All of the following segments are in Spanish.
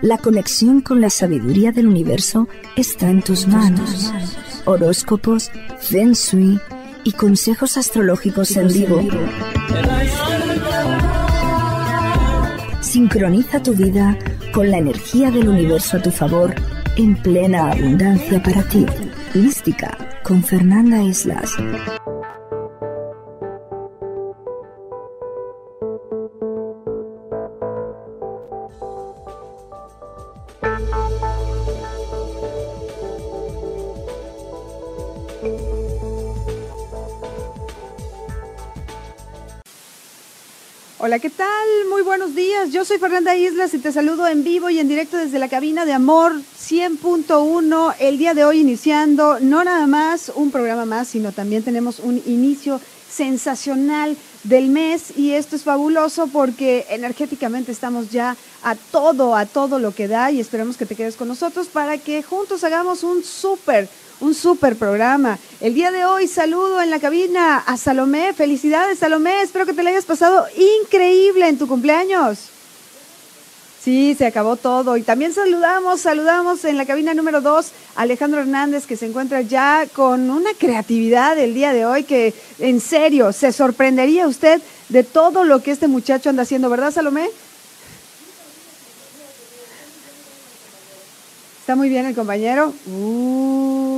La conexión con la sabiduría del universo está en tus manos. Horóscopos, Feng Shui y consejos astrológicos en vivo. Sincroniza tu vida con la energía del universo a tu favor en plena abundancia para ti. Mística con Fernanda Islas. Hola, ¿qué tal? Muy buenos días. Yo soy Fernanda Islas y te saludo en vivo y en directo desde la cabina de Amor 100.1. El día de hoy iniciando no nada más un programa más, sino también tenemos un inicio sensacional del mes y esto es fabuloso porque energéticamente estamos ya a todo, a todo lo que da y esperamos que te quedes con nosotros para que juntos hagamos un súper un súper programa. El día de hoy saludo en la cabina a Salomé. Felicidades, Salomé. Espero que te la hayas pasado increíble en tu cumpleaños. Sí, se acabó todo. Y también saludamos, saludamos en la cabina número 2 a Alejandro Hernández, que se encuentra ya con una creatividad el día de hoy que, en serio, se sorprendería usted de todo lo que este muchacho anda haciendo, ¿verdad, Salomé? ¿Está muy bien el compañero? Uh,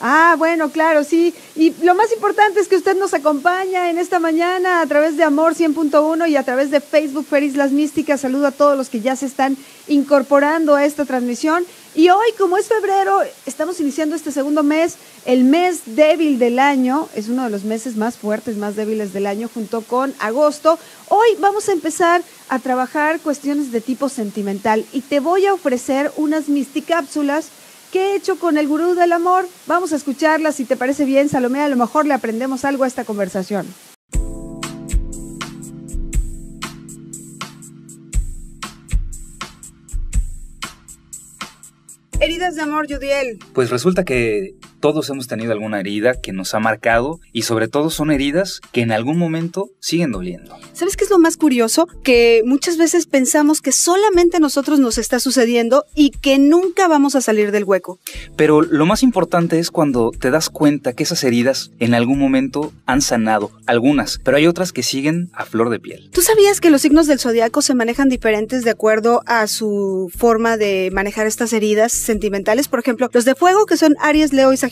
ah, bueno, claro, sí. Y lo más importante es que usted nos acompaña en esta mañana a través de Amor 100.1 y a través de Facebook Feris Las Místicas. Saludo a todos los que ya se están incorporando a esta transmisión. Y hoy, como es febrero, estamos iniciando este segundo mes, el mes débil del año, es uno de los meses más fuertes, más débiles del año, junto con agosto. Hoy vamos a empezar a trabajar cuestiones de tipo sentimental y te voy a ofrecer unas misticápsulas que he hecho con el gurú del amor. Vamos a escucharlas, si te parece bien, Salomé, a lo mejor le aprendemos algo a esta conversación. Heridas de amor, Judiel. Pues resulta que todos hemos tenido alguna herida que nos ha marcado y sobre todo son heridas que en algún momento siguen doliendo. ¿Sabes qué es lo más curioso? Que muchas veces pensamos que solamente a nosotros nos está sucediendo y que nunca vamos a salir del hueco. Pero lo más importante es cuando te das cuenta que esas heridas en algún momento han sanado, algunas, pero hay otras que siguen a flor de piel. ¿Tú sabías que los signos del zodiaco se manejan diferentes de acuerdo a su forma de manejar estas heridas sentimentales? Por ejemplo, los de fuego que son Aries, Leo y Sagitario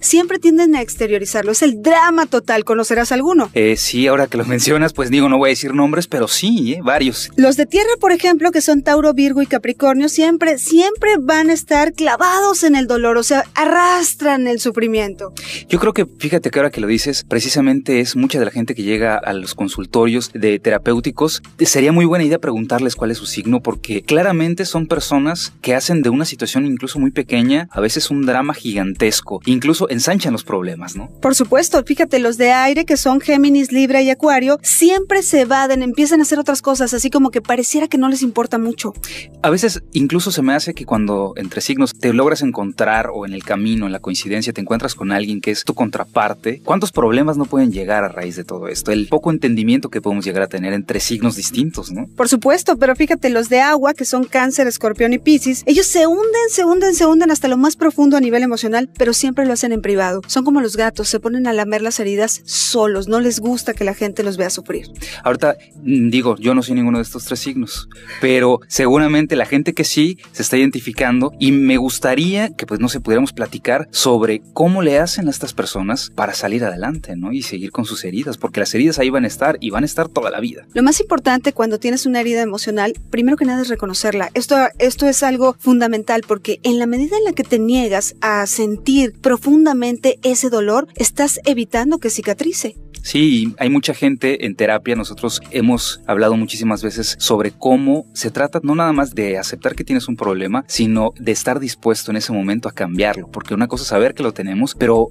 siempre tienden a exteriorizarlo. Es el drama total. ¿Conocerás alguno? Eh, sí, ahora que lo mencionas, pues digo, no voy a decir nombres, pero sí, ¿eh? varios. Los de tierra, por ejemplo, que son Tauro, Virgo y Capricornio, siempre, siempre van a estar clavados en el dolor, o sea, arrastran el sufrimiento. Yo creo que, fíjate que ahora que lo dices, precisamente es mucha de la gente que llega a los consultorios de terapéuticos, sería muy buena idea preguntarles cuál es su signo, porque claramente son personas que hacen de una situación incluso muy pequeña, a veces un drama gigantesco, incluso ensanchan los problemas, ¿no? Por supuesto, fíjate, los de aire, que son Géminis, Libra y Acuario, siempre se evaden, empiezan a hacer otras cosas, así como que pareciera que no les importa mucho. A veces incluso se me hace que cuando entre signos te logras encontrar o en el camino, en la coincidencia, te encuentras con alguien que es tu contraparte, ¿cuántos problemas no pueden llegar a raíz de todo esto? El poco entendimiento que podemos llegar a tener entre signos distintos, ¿no? Por supuesto, pero fíjate, los de agua, que son cáncer, escorpión y piscis, ellos se hunden, se hunden, se hunden hasta lo más profundo a nivel emocional, pero siempre lo hacen en privado. Son como los gatos, se ponen a lamer las heridas solos, no les gusta que la gente los vea sufrir. Ahorita mm, digo, yo no soy ninguno de estos tres signos, pero seguramente la gente que sí se está identificando y me gustaría que pues no se pudiéramos platicar sobre cómo le hacen a estas personas para salir adelante, ¿no? Y seguir con sus heridas, porque las heridas ahí van a estar y van a estar toda la vida. Lo más importante cuando tienes una herida emocional, primero que nada es reconocerla. Esto, esto es algo fundamental porque en la medida en la que te niegas a sentir profundamente ese dolor, estás evitando que cicatrice. Sí, hay mucha gente en terapia, nosotros hemos hablado muchísimas veces sobre cómo se trata no nada más de aceptar que tienes un problema, sino de estar dispuesto en ese momento a cambiarlo, porque una cosa es saber que lo tenemos, pero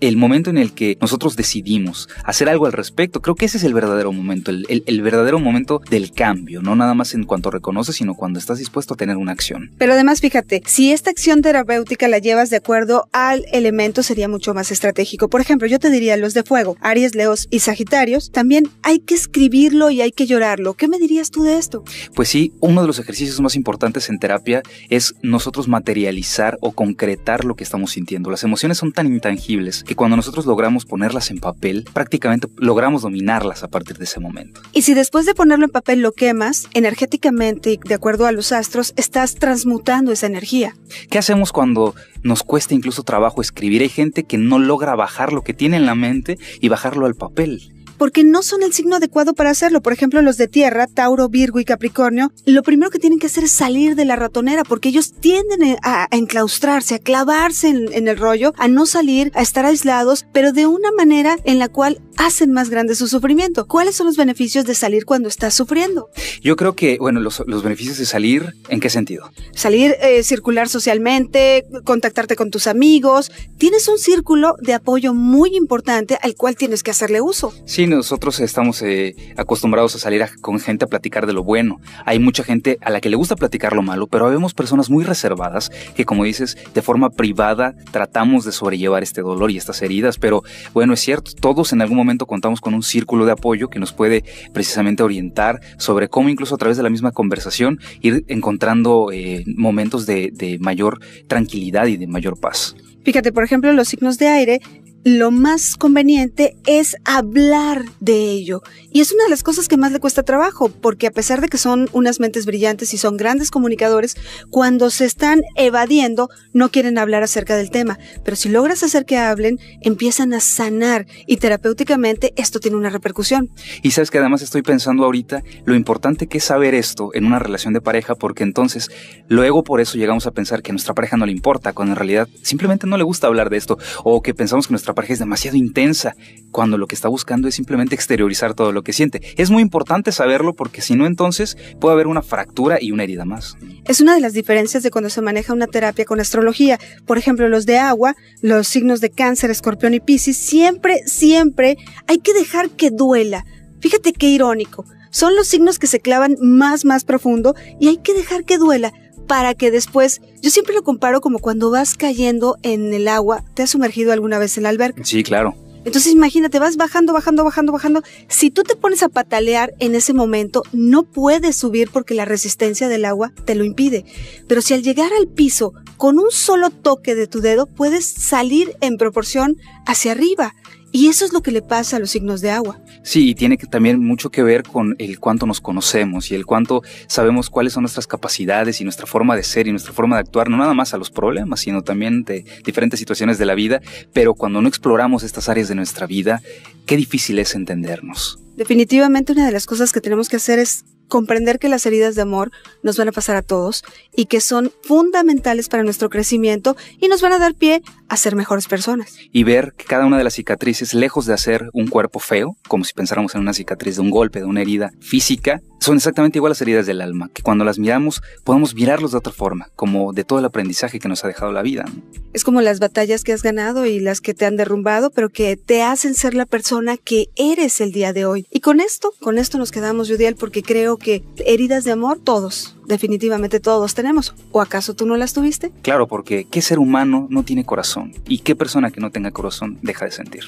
el momento en el que nosotros decidimos hacer algo al respecto, creo que ese es el verdadero momento, el, el, el verdadero momento del cambio, no nada más en cuanto reconoces, sino cuando estás dispuesto a tener una acción. Pero además, fíjate, si esta acción terapéutica la llevas de acuerdo al elemento sería mucho más estratégico. Por ejemplo, yo te diría los de fuego, Aries, Leos y Sagitarios, también hay que escribirlo y hay que llorarlo. ¿Qué me dirías tú de esto? Pues sí, uno de los ejercicios más importantes en terapia es nosotros materializar o concretar lo que estamos sintiendo. Las emociones son tan intangibles que cuando nosotros logramos ponerlas en papel, prácticamente logramos dominarlas a partir de ese momento. Y si después de ponerlo en papel lo quemas, energéticamente y de acuerdo a los astros, estás transmutando esa energía. ¿Qué hacemos cuando nos cuesta incluso trabajo escribir? Hay gente que no logra bajar lo que tiene en la mente y bajarlo al papel porque no son el signo adecuado para hacerlo. Por ejemplo, los de tierra, Tauro, Virgo y Capricornio, lo primero que tienen que hacer es salir de la ratonera, porque ellos tienden a, enclaustrarse, a clavarse en, el rollo, a no salir, a estar aislados, pero de una manera en la cual hacen más grande su sufrimiento. ¿Cuáles son los beneficios de salir cuando estás sufriendo? Yo creo que, bueno, los, beneficios de salir, ¿en qué sentido? Salir, eh, circular socialmente, contactarte con tus amigos. Tienes un círculo de apoyo muy importante al cual tienes que hacerle uso. Sí, nosotros estamos eh, acostumbrados a salir con gente a platicar de lo bueno. Hay mucha gente a la que le gusta platicar lo malo, pero vemos personas muy reservadas que, como dices, de forma privada tratamos de sobrellevar este dolor y estas heridas. Pero bueno, es cierto, todos en algún momento contamos con un círculo de apoyo que nos puede precisamente orientar sobre cómo incluso a través de la misma conversación ir encontrando eh, momentos de, de mayor tranquilidad y de mayor paz. Fíjate, por ejemplo, los signos de aire lo más conveniente es hablar de ello. Y es una de las cosas que más le cuesta trabajo, porque a pesar de que son unas mentes brillantes y son grandes comunicadores, cuando se están evadiendo no quieren hablar acerca del tema. Pero si logras hacer que hablen, empiezan a sanar y terapéuticamente esto tiene una repercusión. Y sabes que además estoy pensando ahorita lo importante que es saber esto en una relación de pareja, porque entonces luego por eso llegamos a pensar que a nuestra pareja no le importa, cuando en realidad simplemente no le gusta hablar de esto, o que pensamos que nuestra pareja es demasiado intensa, cuando lo que está buscando es simplemente exteriorizar todo lo que siente. Es muy importante saberlo porque si no entonces puede haber una fractura y una herida más. Es una de las diferencias de cuando se maneja una terapia con astrología. Por ejemplo, los de agua, los signos de cáncer, escorpión y piscis, siempre, siempre hay que dejar que duela. Fíjate qué irónico. Son los signos que se clavan más, más profundo y hay que dejar que duela para que después, yo siempre lo comparo como cuando vas cayendo en el agua, ¿te has sumergido alguna vez en la alberca? Sí, claro. Entonces imagínate, vas bajando, bajando, bajando, bajando. Si tú te pones a patalear en ese momento, no puedes subir porque la resistencia del agua te lo impide. Pero si al llegar al piso, con un solo toque de tu dedo, puedes salir en proporción hacia arriba. Y eso es lo que le pasa a los signos de agua. Sí, y tiene que también mucho que ver con el cuánto nos conocemos y el cuánto sabemos cuáles son nuestras capacidades y nuestra forma de ser y nuestra forma de actuar, no nada más a los problemas, sino también de diferentes situaciones de la vida. Pero cuando no exploramos estas áreas de nuestra vida, qué difícil es entendernos. Definitivamente una de las cosas que tenemos que hacer es comprender que las heridas de amor nos van a pasar a todos y que son fundamentales para nuestro crecimiento y nos van a dar pie a ser mejores personas. Y ver que cada una de las cicatrices, lejos de hacer un cuerpo feo, como si pensáramos en una cicatriz de un golpe, de una herida física, son exactamente igual las heridas del alma, que cuando las miramos podemos mirarlos de otra forma, como de todo el aprendizaje que nos ha dejado la vida. Es como las batallas que has ganado y las que te han derrumbado, pero que te hacen ser la persona que eres el día de hoy. Y con esto, con esto nos quedamos, Judiel, porque creo que heridas de amor todos, definitivamente todos tenemos. ¿O acaso tú no las tuviste? Claro, porque ¿qué ser humano no tiene corazón? ¿Y qué persona que no tenga corazón deja de sentir?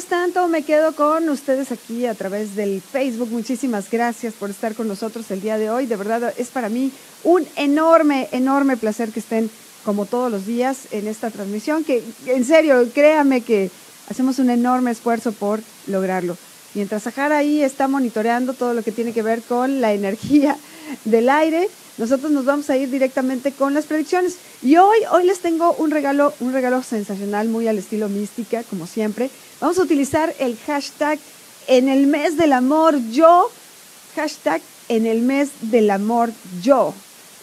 Mientras tanto, me quedo con ustedes aquí a través del Facebook. Muchísimas gracias por estar con nosotros el día de hoy. De verdad, es para mí un enorme, enorme placer que estén como todos los días en esta transmisión, que en serio, créame que hacemos un enorme esfuerzo por lograrlo. Mientras Sahara ahí está monitoreando todo lo que tiene que ver con la energía del aire, nosotros nos vamos a ir directamente con las predicciones. Y hoy, hoy les tengo un regalo, un regalo sensacional, muy al estilo mística, como siempre. Vamos a utilizar el hashtag en el mes del amor yo, hashtag en el mes del amor yo.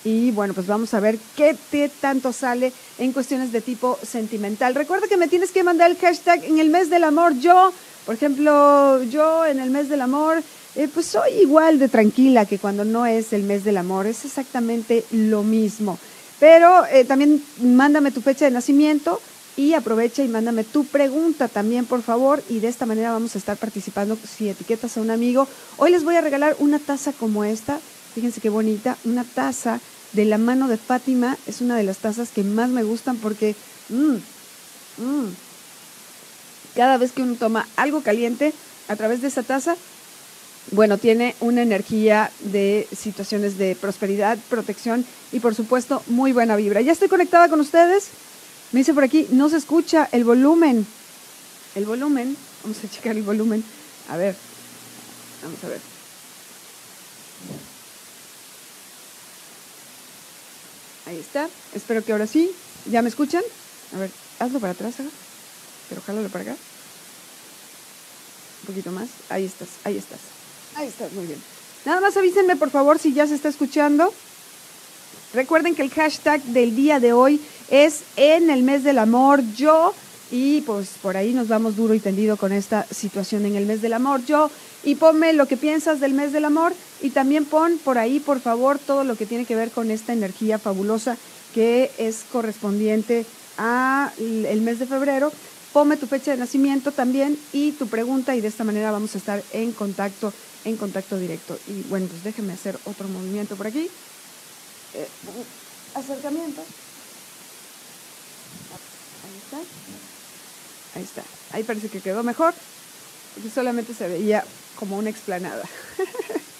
Y bueno, pues vamos a ver qué te tanto sale en cuestiones de tipo sentimental. Recuerda que me tienes que mandar el hashtag en el mes del amor yo. Por ejemplo, yo en el mes del amor eh, pues soy igual de tranquila que cuando no es el mes del amor, es exactamente lo mismo. Pero eh, también mándame tu fecha de nacimiento y aprovecha y mándame tu pregunta también, por favor, y de esta manera vamos a estar participando si etiquetas a un amigo. Hoy les voy a regalar una taza como esta, fíjense qué bonita, una taza de la mano de Fátima, es una de las tazas que más me gustan porque mmm, mmm, cada vez que uno toma algo caliente a través de esa taza, bueno, tiene una energía de situaciones de prosperidad, protección y por supuesto muy buena vibra. Ya estoy conectada con ustedes. Me dice por aquí, no se escucha el volumen. El volumen, vamos a checar el volumen. A ver, vamos a ver. Ahí está. Espero que ahora sí. ¿Ya me escuchan? A ver, hazlo para atrás, ¿eh? pero jálalo para acá. Un poquito más. Ahí estás, ahí estás. Ahí estás, muy bien. Nada más avísenme por favor si ya se está escuchando. Recuerden que el hashtag del día de hoy es en el mes del amor yo y pues por ahí nos vamos duro y tendido con esta situación en el mes del amor yo y ponme lo que piensas del mes del amor y también pon por ahí por favor todo lo que tiene que ver con esta energía fabulosa que es correspondiente a el mes de febrero ponme tu fecha de nacimiento también y tu pregunta y de esta manera vamos a estar en contacto en contacto directo. Y bueno, pues déjenme hacer otro movimiento por aquí. Eh, acercamiento. Ahí está. Ahí está. Ahí parece que quedó mejor. Porque solamente se veía como una explanada.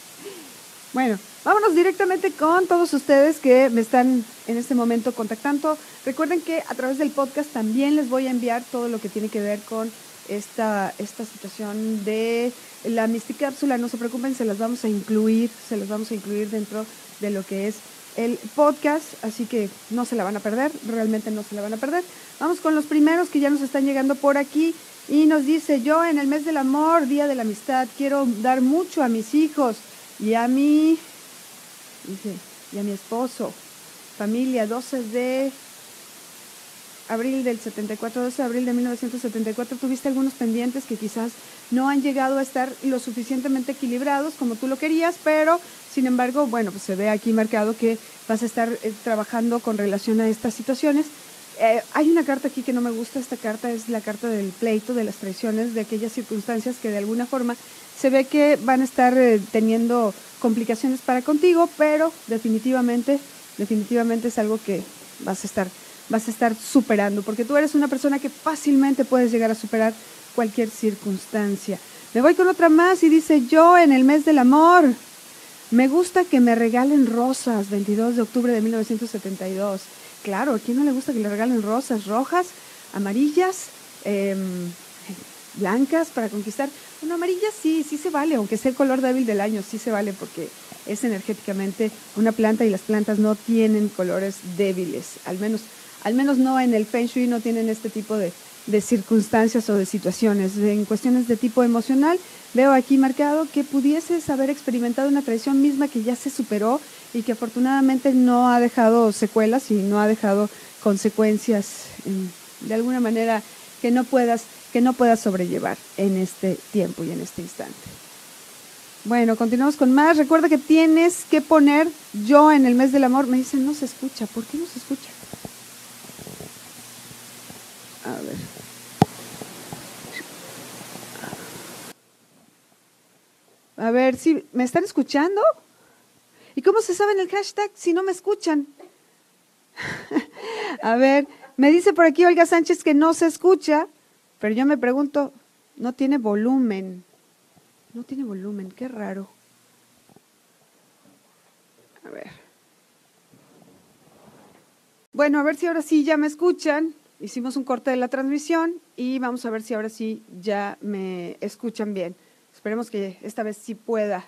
bueno, vámonos directamente con todos ustedes que me están en este momento contactando. Recuerden que a través del podcast también les voy a enviar todo lo que tiene que ver con esta, esta situación de la Cápsula, no se preocupen, se las vamos a incluir, se las vamos a incluir dentro de lo que es el podcast, así que no se la van a perder, realmente no se la van a perder. Vamos con los primeros que ya nos están llegando por aquí. Y nos dice, yo en el mes del amor, día de la amistad, quiero dar mucho a mis hijos y a mi, dice, y a mi esposo, familia, 12 de abril del 74, 12 de abril de 1974, tuviste algunos pendientes que quizás no han llegado a estar lo suficientemente equilibrados como tú lo querías, pero sin embargo, bueno, pues se ve aquí marcado que vas a estar eh, trabajando con relación a estas situaciones. Eh, hay una carta aquí que no me gusta, esta carta es la carta del pleito, de las traiciones, de aquellas circunstancias que de alguna forma se ve que van a estar eh, teniendo complicaciones para contigo, pero definitivamente, definitivamente es algo que vas a estar vas a estar superando, porque tú eres una persona que fácilmente puedes llegar a superar cualquier circunstancia. Me voy con otra más y dice, yo en el mes del amor, me gusta que me regalen rosas, 22 de octubre de 1972. Claro, ¿a quién no le gusta que le regalen rosas rojas, amarillas, em, blancas para conquistar? Bueno, amarillas sí, sí se vale, aunque sea el color débil del año, sí se vale porque es energéticamente una planta y las plantas no tienen colores débiles, al menos al menos no en el Feng Shui, no tienen este tipo de, circunstancias o de situaciones. En cuestiones de tipo emocional, veo aquí marcado que pudieses haber experimentado una traición misma que ya se superó y que afortunadamente no ha dejado secuelas y no ha dejado consecuencias de alguna manera que no puedas que no puedas sobrellevar en este tiempo y en este instante. Bueno, continuamos con más. Recuerda que tienes que poner yo en el mes del amor. Me dicen, no se escucha. ¿Por qué no se escucha? A ver. A ver, si me están escuchando. ¿Y cómo se sabe en el hashtag si no me escuchan? A ver, me dice por aquí Olga Sánchez que no se escucha, pero yo me pregunto, no tiene volumen. No tiene volumen, qué raro. A ver. Bueno, a ver si ahora sí ya me escuchan hicimos un corte de la transmisión y vamos a ver si ahora sí ya me escuchan bien. Esperemos que esta vez sí pueda,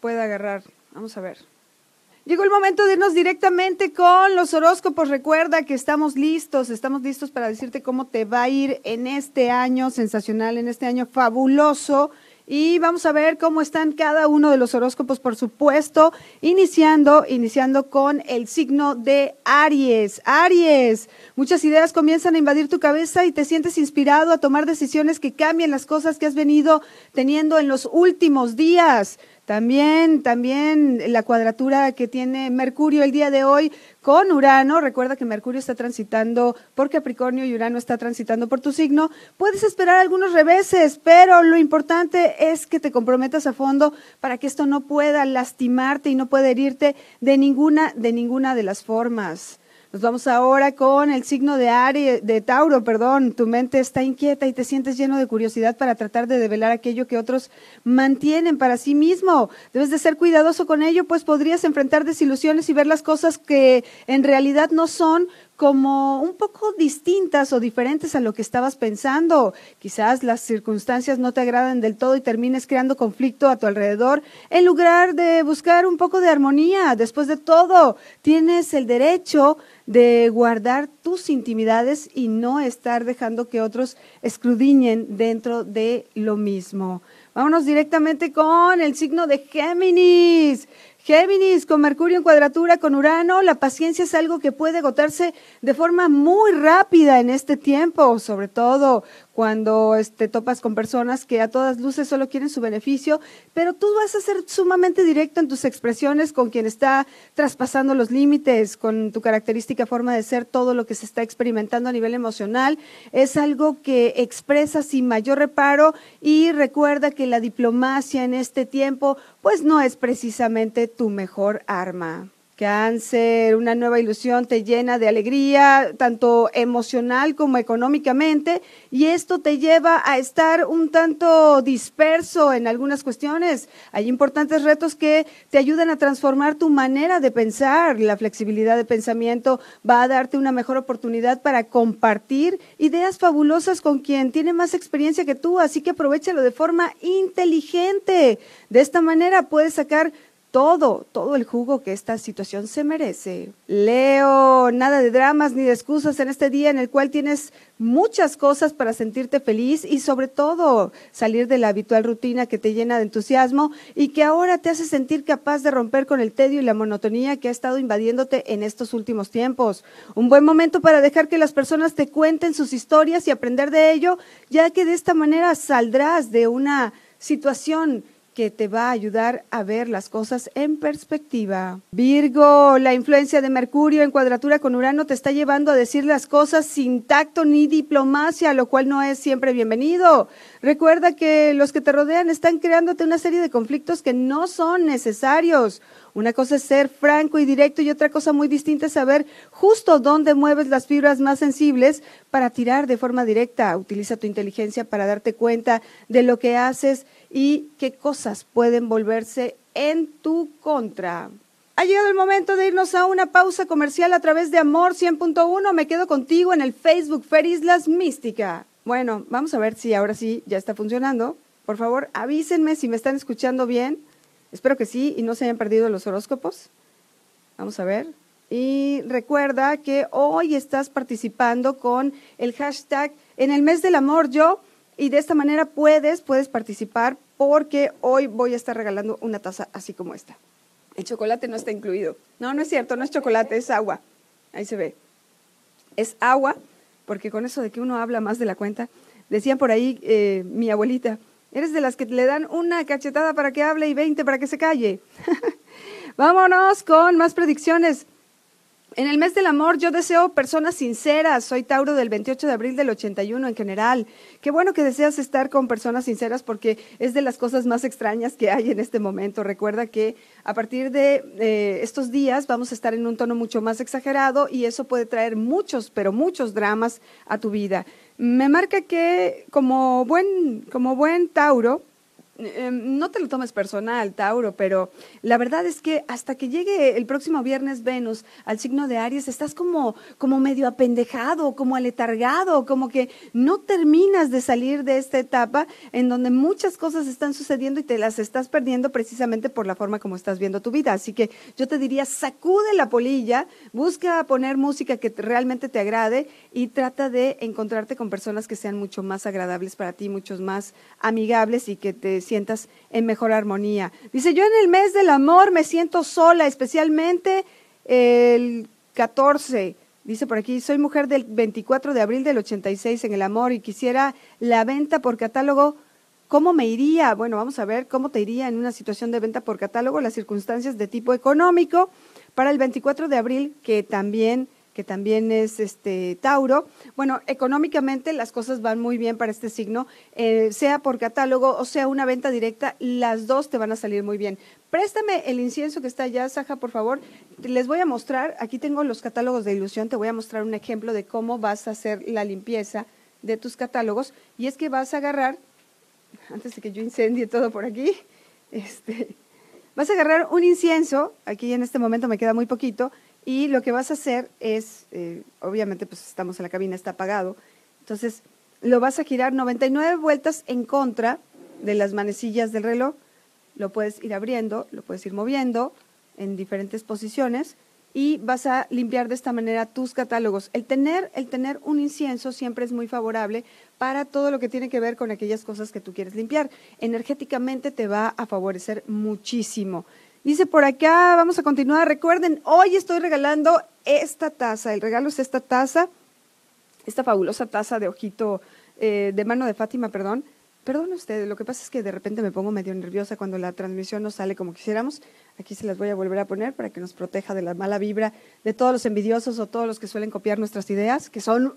pueda agarrar. Vamos a ver. Llegó el momento de irnos directamente con los horóscopos. Recuerda que estamos listos, estamos listos para decirte cómo te va a ir en este año sensacional, en este año fabuloso y vamos a ver cómo están cada uno de los horóscopos, por supuesto, iniciando, iniciando con el signo de Aries. Aries, muchas ideas comienzan a invadir tu cabeza y te sientes inspirado a tomar decisiones que cambien las cosas que has venido teniendo en los últimos días También, también la cuadratura que tiene Mercurio el día de hoy con Urano. Recuerda que Mercurio está transitando por Capricornio y Urano está transitando por tu signo. Puedes esperar algunos reveses, pero lo importante es que te comprometas a fondo para que esto no pueda lastimarte y no pueda herirte de ninguna, de ninguna de las formas. Nos vamos ahora con el signo de Aries, de Tauro, perdón. Tu mente está inquieta y te sientes lleno de curiosidad para tratar de develar aquello que otros mantienen para sí mismo. Debes de ser cuidadoso con ello, pues podrías enfrentar desilusiones y ver las cosas que en realidad no son como un poco distintas o diferentes a lo que estabas pensando. Quizás las circunstancias no te agradan del todo y termines creando conflicto a tu alrededor en lugar de buscar un poco de armonía. Después de todo, tienes el derecho de guardar tus intimidades y no estar dejando que otros escrudiñen dentro de lo mismo. Vámonos directamente con el signo de Géminis. Géminis, con Mercurio en cuadratura con Urano, la paciencia es algo que puede agotarse de forma muy rápida en este tiempo, sobre todo cuando te este, topas con personas que a todas luces solo quieren su beneficio, pero tú vas a ser sumamente directo en tus expresiones con quien está traspasando los límites, con tu característica forma de ser, todo lo que se está experimentando a nivel emocional, es algo que expresa sin mayor reparo y recuerda que la diplomacia en este tiempo pues no es precisamente tu mejor arma. Cáncer, una nueva ilusión te llena de alegría, tanto emocional como económicamente, y esto te lleva a estar un tanto disperso en algunas cuestiones. Hay importantes retos que te ayudan a transformar tu manera de pensar. La flexibilidad de pensamiento va a darte una mejor oportunidad para compartir ideas fabulosas con quien tiene más experiencia que tú, así que aprovechalo de forma inteligente. De esta manera puedes sacar todo, todo el jugo que esta situación se merece. Leo, nada de dramas ni de excusas en este día en el cual tienes muchas cosas para sentirte feliz y sobre todo salir de la habitual rutina que te llena de entusiasmo y que ahora te hace sentir capaz de romper con el tedio y la monotonía que ha estado invadiéndote en estos últimos tiempos. Un buen momento para dejar que las personas te cuenten sus historias y aprender de ello, ya que de esta manera saldrás de una situación que te va a ayudar a ver las cosas en perspectiva. Virgo, la influencia de Mercurio en cuadratura con Urano te está llevando a decir las cosas sin tacto ni diplomacia, lo cual no es siempre bienvenido. Recuerda que los que te rodean están creándote una serie de conflictos que no son necesarios. Una cosa es ser franco y directo y otra cosa muy distinta es saber justo dónde mueves las fibras más sensibles para tirar de forma directa. Utiliza tu inteligencia para darte cuenta de lo que haces y qué cosas pueden volverse en tu contra. Ha llegado el momento de irnos a una pausa comercial a través de Amor 100.1. Me quedo contigo en el Facebook Fer Islas Mística. Bueno, vamos a ver si ahora sí ya está funcionando. Por favor, avísenme si me están escuchando bien. Espero que sí y no se hayan perdido los horóscopos. Vamos a ver. Y recuerda que hoy estás participando con el hashtag en el mes del amor yo y de esta manera puedes, puedes participar porque hoy voy a estar regalando una taza así como esta. El chocolate no está incluido. No, no es cierto, no es chocolate, es agua. Ahí se ve. Es agua, porque con eso de que uno habla más de la cuenta, decían por ahí eh, mi abuelita, eres de las que le dan una cachetada para que hable y 20 para que se calle. Vámonos con más predicciones. En el mes del amor yo deseo personas sinceras. Soy Tauro del 28 de abril del 81 en general. Qué bueno que deseas estar con personas sinceras porque es de las cosas más extrañas que hay en este momento. Recuerda que a partir de eh, estos días vamos a estar en un tono mucho más exagerado y eso puede traer muchos, pero muchos dramas a tu vida. Me marca que como buen, como buen Tauro, Em, no te lo tomes personal, Tauro, pero la verdad es que hasta que llegue el próximo viernes Venus al signo de Aries, estás como, como medio apendejado, como aletargado, como que no terminas de salir de esta etapa en donde muchas cosas están sucediendo y te las estás perdiendo precisamente por la forma como estás viendo tu vida. Así que yo te diría, sacude la polilla, busca poner música que realmente te agrade y trata de encontrarte con personas que sean mucho más agradables para ti, muchos más amigables y que te sientas en mejor armonía. Dice, yo en el mes del amor me siento sola, especialmente el 14. Dice por aquí, soy mujer del 24 de abril del 86 en el amor y quisiera la venta por catálogo ¿Cómo me iría? Bueno, vamos a ver cómo te iría en una situación de venta por catálogo, las circunstancias de tipo económico para el 24 de abril, que también que también es este Tauro. Bueno, económicamente las cosas van muy bien para este signo, eh, sea por catálogo o sea una venta directa, las dos te van a salir muy bien. Préstame el incienso que está allá, Saja, por favor. Les voy a mostrar, aquí tengo los catálogos de ilusión, te voy a mostrar un ejemplo de cómo vas a hacer la limpieza de tus catálogos. Y es que vas a agarrar, antes de que yo incendie todo por aquí, este, vas a agarrar un incienso, aquí en este momento me queda muy poquito, y lo que vas a hacer es, eh, obviamente pues estamos en la cabina, está apagado, entonces lo vas a girar 99 vueltas en contra de las manecillas del reloj, lo puedes ir abriendo, lo puedes ir moviendo en diferentes posiciones y vas a limpiar de esta manera tus catálogos. El tener, el tener un incienso siempre es muy favorable para todo lo que tiene que ver con aquellas cosas que tú quieres limpiar. Energéticamente te va a favorecer muchísimo. Dice por acá, vamos a continuar. Recuerden, hoy estoy regalando esta taza. El regalo es esta taza, esta fabulosa taza de ojito, eh, de mano de Fátima, perdón. Perdón ustedes, lo que pasa es que de repente me pongo medio nerviosa cuando la transmisión no sale como quisiéramos. Aquí se las voy a volver a poner para que nos proteja de la mala vibra de todos los envidiosos o todos los que suelen copiar nuestras ideas, que son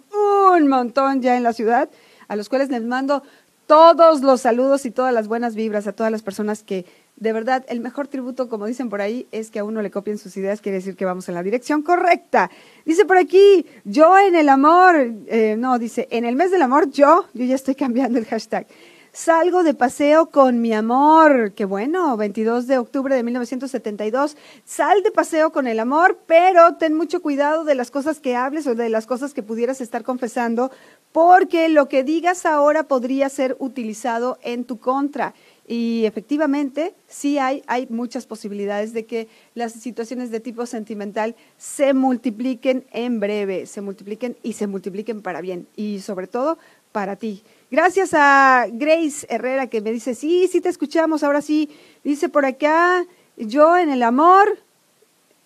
un montón ya en la ciudad, a los cuales les mando todos los saludos y todas las buenas vibras a todas las personas que de verdad, el mejor tributo, como dicen por ahí, es que a uno le copien sus ideas, quiere decir que vamos en la dirección correcta. Dice por aquí, yo en el amor, eh, no, dice, en el mes del amor, yo, yo ya estoy cambiando el hashtag. Salgo de paseo con mi amor. Qué bueno, 22 de octubre de 1972. Sal de paseo con el amor, pero ten mucho cuidado de las cosas que hables o de las cosas que pudieras estar confesando, porque lo que digas ahora podría ser utilizado en tu contra. Y efectivamente, sí hay, hay muchas posibilidades de que las situaciones de tipo sentimental se multipliquen en breve, se multipliquen y se multipliquen para bien y sobre todo para ti. Gracias a Grace Herrera que me dice, sí, sí te escuchamos, ahora sí. Dice por acá, yo en el amor,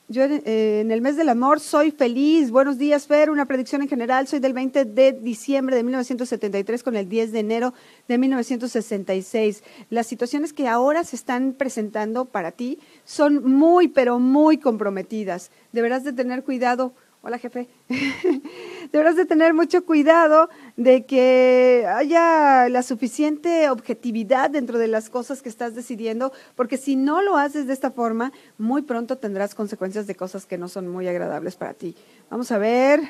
yo eh, en el mes del amor soy feliz. Buenos días, Fer. Una predicción en general. Soy del 20 de diciembre de 1973 con el 10 de enero de 1966. Las situaciones que ahora se están presentando para ti son muy, pero muy comprometidas. Deberás de tener cuidado Hola, jefe. Deberás de tener mucho cuidado de que haya la suficiente objetividad dentro de las cosas que estás decidiendo, porque si no lo haces de esta forma, muy pronto tendrás consecuencias de cosas que no son muy agradables para ti. Vamos a ver.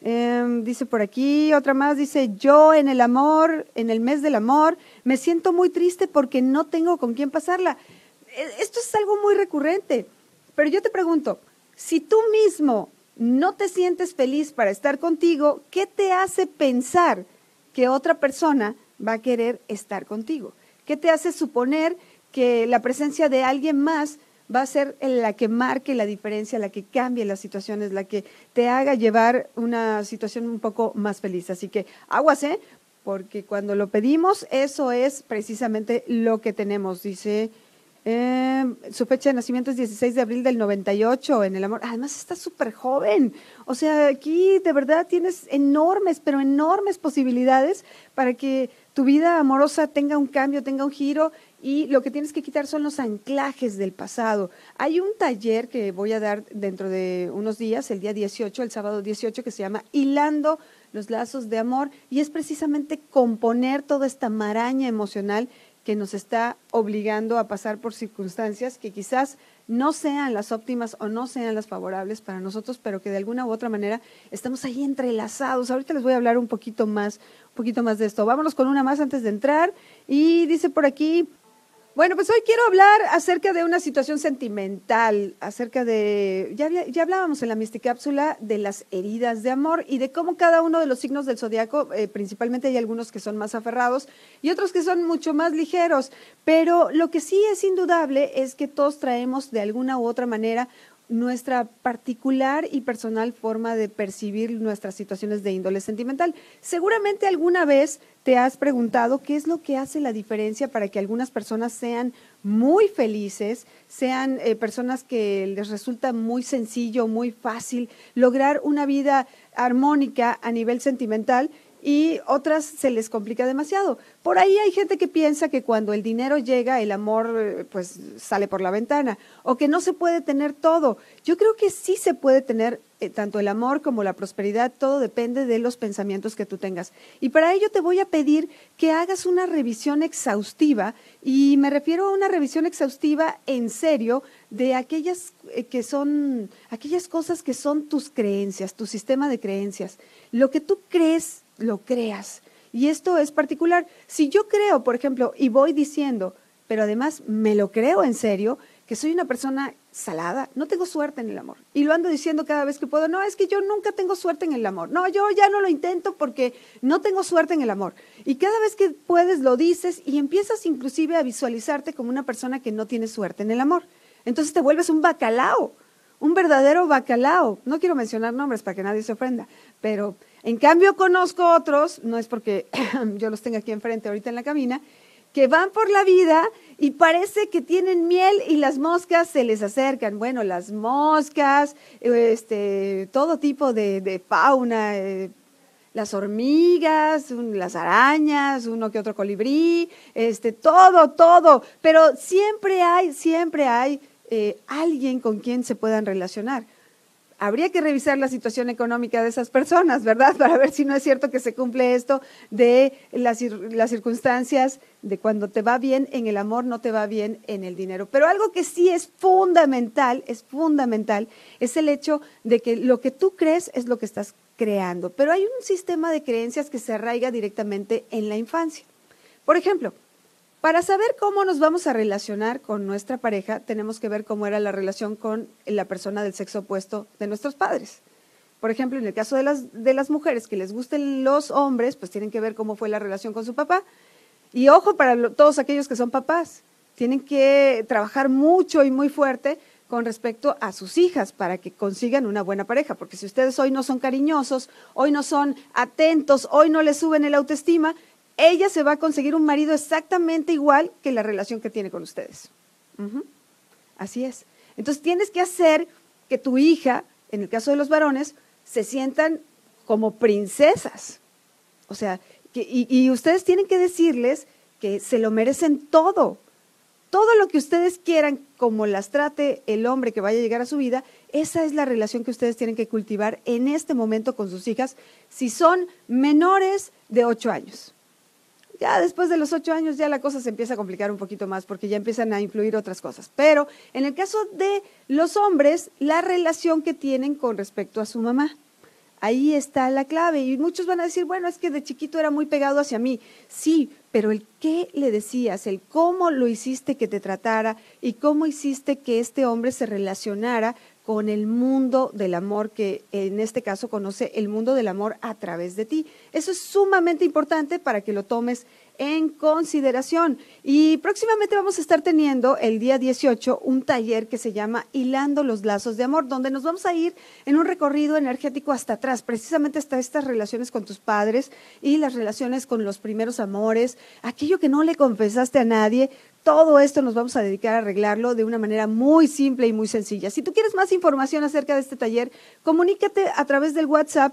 Em, dice por aquí, otra más, dice, yo en el amor, en el mes del amor, me siento muy triste porque no tengo con quién pasarla. E, esto es algo muy recurrente, pero yo te pregunto, si tú mismo no te sientes feliz para estar contigo, ¿qué te hace pensar que otra persona va a querer estar contigo? ¿Qué te hace suponer que la presencia de alguien más va a ser la que marque la diferencia, la que cambie las situaciones, la que te haga llevar una situación un poco más feliz? Así que aguas, ¿eh? Porque cuando lo pedimos, eso es precisamente lo que tenemos, dice eh, su fecha de nacimiento es 16 de abril del 98 en el amor. Además está súper joven. O sea, aquí de verdad tienes enormes, pero enormes posibilidades para que tu vida amorosa tenga un cambio, tenga un giro y lo que tienes que quitar son los anclajes del pasado. Hay un taller que voy a dar dentro de unos días, el día 18, el sábado 18, que se llama Hilando los lazos de amor y es precisamente componer toda esta maraña emocional que nos está obligando a pasar por circunstancias que quizás no sean las óptimas o no sean las favorables para nosotros, pero que de alguna u otra manera estamos ahí entrelazados. Ahorita les voy a hablar un poquito más, un poquito más de esto. Vámonos con una más antes de entrar. Y dice por aquí, bueno, pues hoy quiero hablar acerca de una situación sentimental, acerca de, ya, ya hablábamos en la Misticápsula de las heridas de amor y de cómo cada uno de los signos del zodiaco, eh, principalmente hay algunos que son más aferrados y otros que son mucho más ligeros, pero lo que sí es indudable es que todos traemos de alguna u otra manera nuestra particular y personal forma de percibir nuestras situaciones de índole sentimental. Seguramente alguna vez te has preguntado qué es lo que hace la diferencia para que algunas personas sean muy felices, sean eh, personas que les resulta muy sencillo, muy fácil lograr una vida armónica a nivel sentimental y otras se les complica demasiado. Por ahí hay gente que piensa que cuando el dinero llega, el amor eh, pues sale por la ventana o que no se puede tener todo. Yo creo que sí se puede tener eh, tanto el amor como la prosperidad, todo depende de los pensamientos que tú tengas. Y para ello te voy a pedir que hagas una revisión exhaustiva y me refiero a una revisión exhaustiva en serio de aquellas eh, que son aquellas cosas que son tus creencias, tu sistema de creencias. Lo que tú crees lo creas. Y esto es particular. Si yo creo, por ejemplo, y voy diciendo, pero además me lo creo en serio, que soy una persona salada, no tengo suerte en el amor. Y lo ando diciendo cada vez que puedo, no, es que yo nunca tengo suerte en el amor. No, yo ya no lo intento porque no tengo suerte en el amor. Y cada vez que puedes lo dices y empiezas inclusive a visualizarte como una persona que no tiene suerte en el amor. Entonces te vuelves un bacalao, un verdadero bacalao. No quiero mencionar nombres para que nadie se ofenda, pero en cambio, conozco otros, no es porque yo los tenga aquí enfrente ahorita en la cabina, que van por la vida y parece que tienen miel y las moscas se les acercan. Bueno, las moscas, este, todo tipo de, fauna, eh, las hormigas, las arañas, uno que otro colibrí, este, todo, todo. Pero siempre hay, siempre hay eh, alguien con quien se puedan relacionar habría que revisar la situación económica de esas personas, ¿verdad? Para ver si no es cierto que se cumple esto de las, circunstancias de cuando te va bien en el amor, no te va bien en el dinero. Pero algo que sí es fundamental, es fundamental, es el hecho de que lo que tú crees es lo que estás creando. Pero hay un sistema de creencias que se arraiga directamente en la infancia. Por ejemplo, para saber cómo nos vamos a relacionar con nuestra pareja, tenemos que ver cómo era la relación con la persona del sexo opuesto de nuestros padres. Por ejemplo, en el caso de las, de las mujeres que les gusten los hombres, pues tienen que ver cómo fue la relación con su papá. Y ojo para todos aquellos que son papás, tienen que trabajar mucho y muy fuerte con respecto a sus hijas para que consigan una buena pareja, porque si ustedes hoy no son cariñosos, hoy no son atentos, hoy no les suben el autoestima, ella se va a conseguir un marido exactamente igual que la relación que tiene con ustedes. Así es. Entonces tienes que hacer que tu hija, en el caso de los varones, se sientan como princesas. O sea, y, y ustedes tienen que decirles que se lo merecen todo. Todo lo que ustedes quieran, como las trate el hombre que vaya a llegar a su vida, esa es la relación que ustedes tienen que cultivar en este momento con sus hijas, si son menores de ocho años. Ya después de los ocho años ya la cosa se empieza a complicar un poquito más porque ya empiezan a influir otras cosas. Pero en el caso de los hombres, la relación que tienen con respecto a su mamá. Ahí está la clave. Y muchos van a decir, bueno, es que de chiquito era muy pegado hacia mí. Sí, pero el qué le decías, el cómo lo hiciste que te tratara y cómo hiciste que este hombre se relacionara con el mundo del amor que en este caso conoce el mundo del amor a través de ti. Eso es sumamente importante para que lo tomes en consideración. Y próximamente vamos a estar teniendo el día 18 un taller que se llama Hilando los lazos de amor, donde nos vamos a ir en un recorrido energético hasta atrás, precisamente hasta estas relaciones con tus padres y las relaciones con los primeros amores, aquello que no le confesaste a nadie, todo esto nos vamos a dedicar a arreglarlo de una manera muy simple y muy sencilla. Si tú quieres más información acerca de este taller, comunícate a través del WhatsApp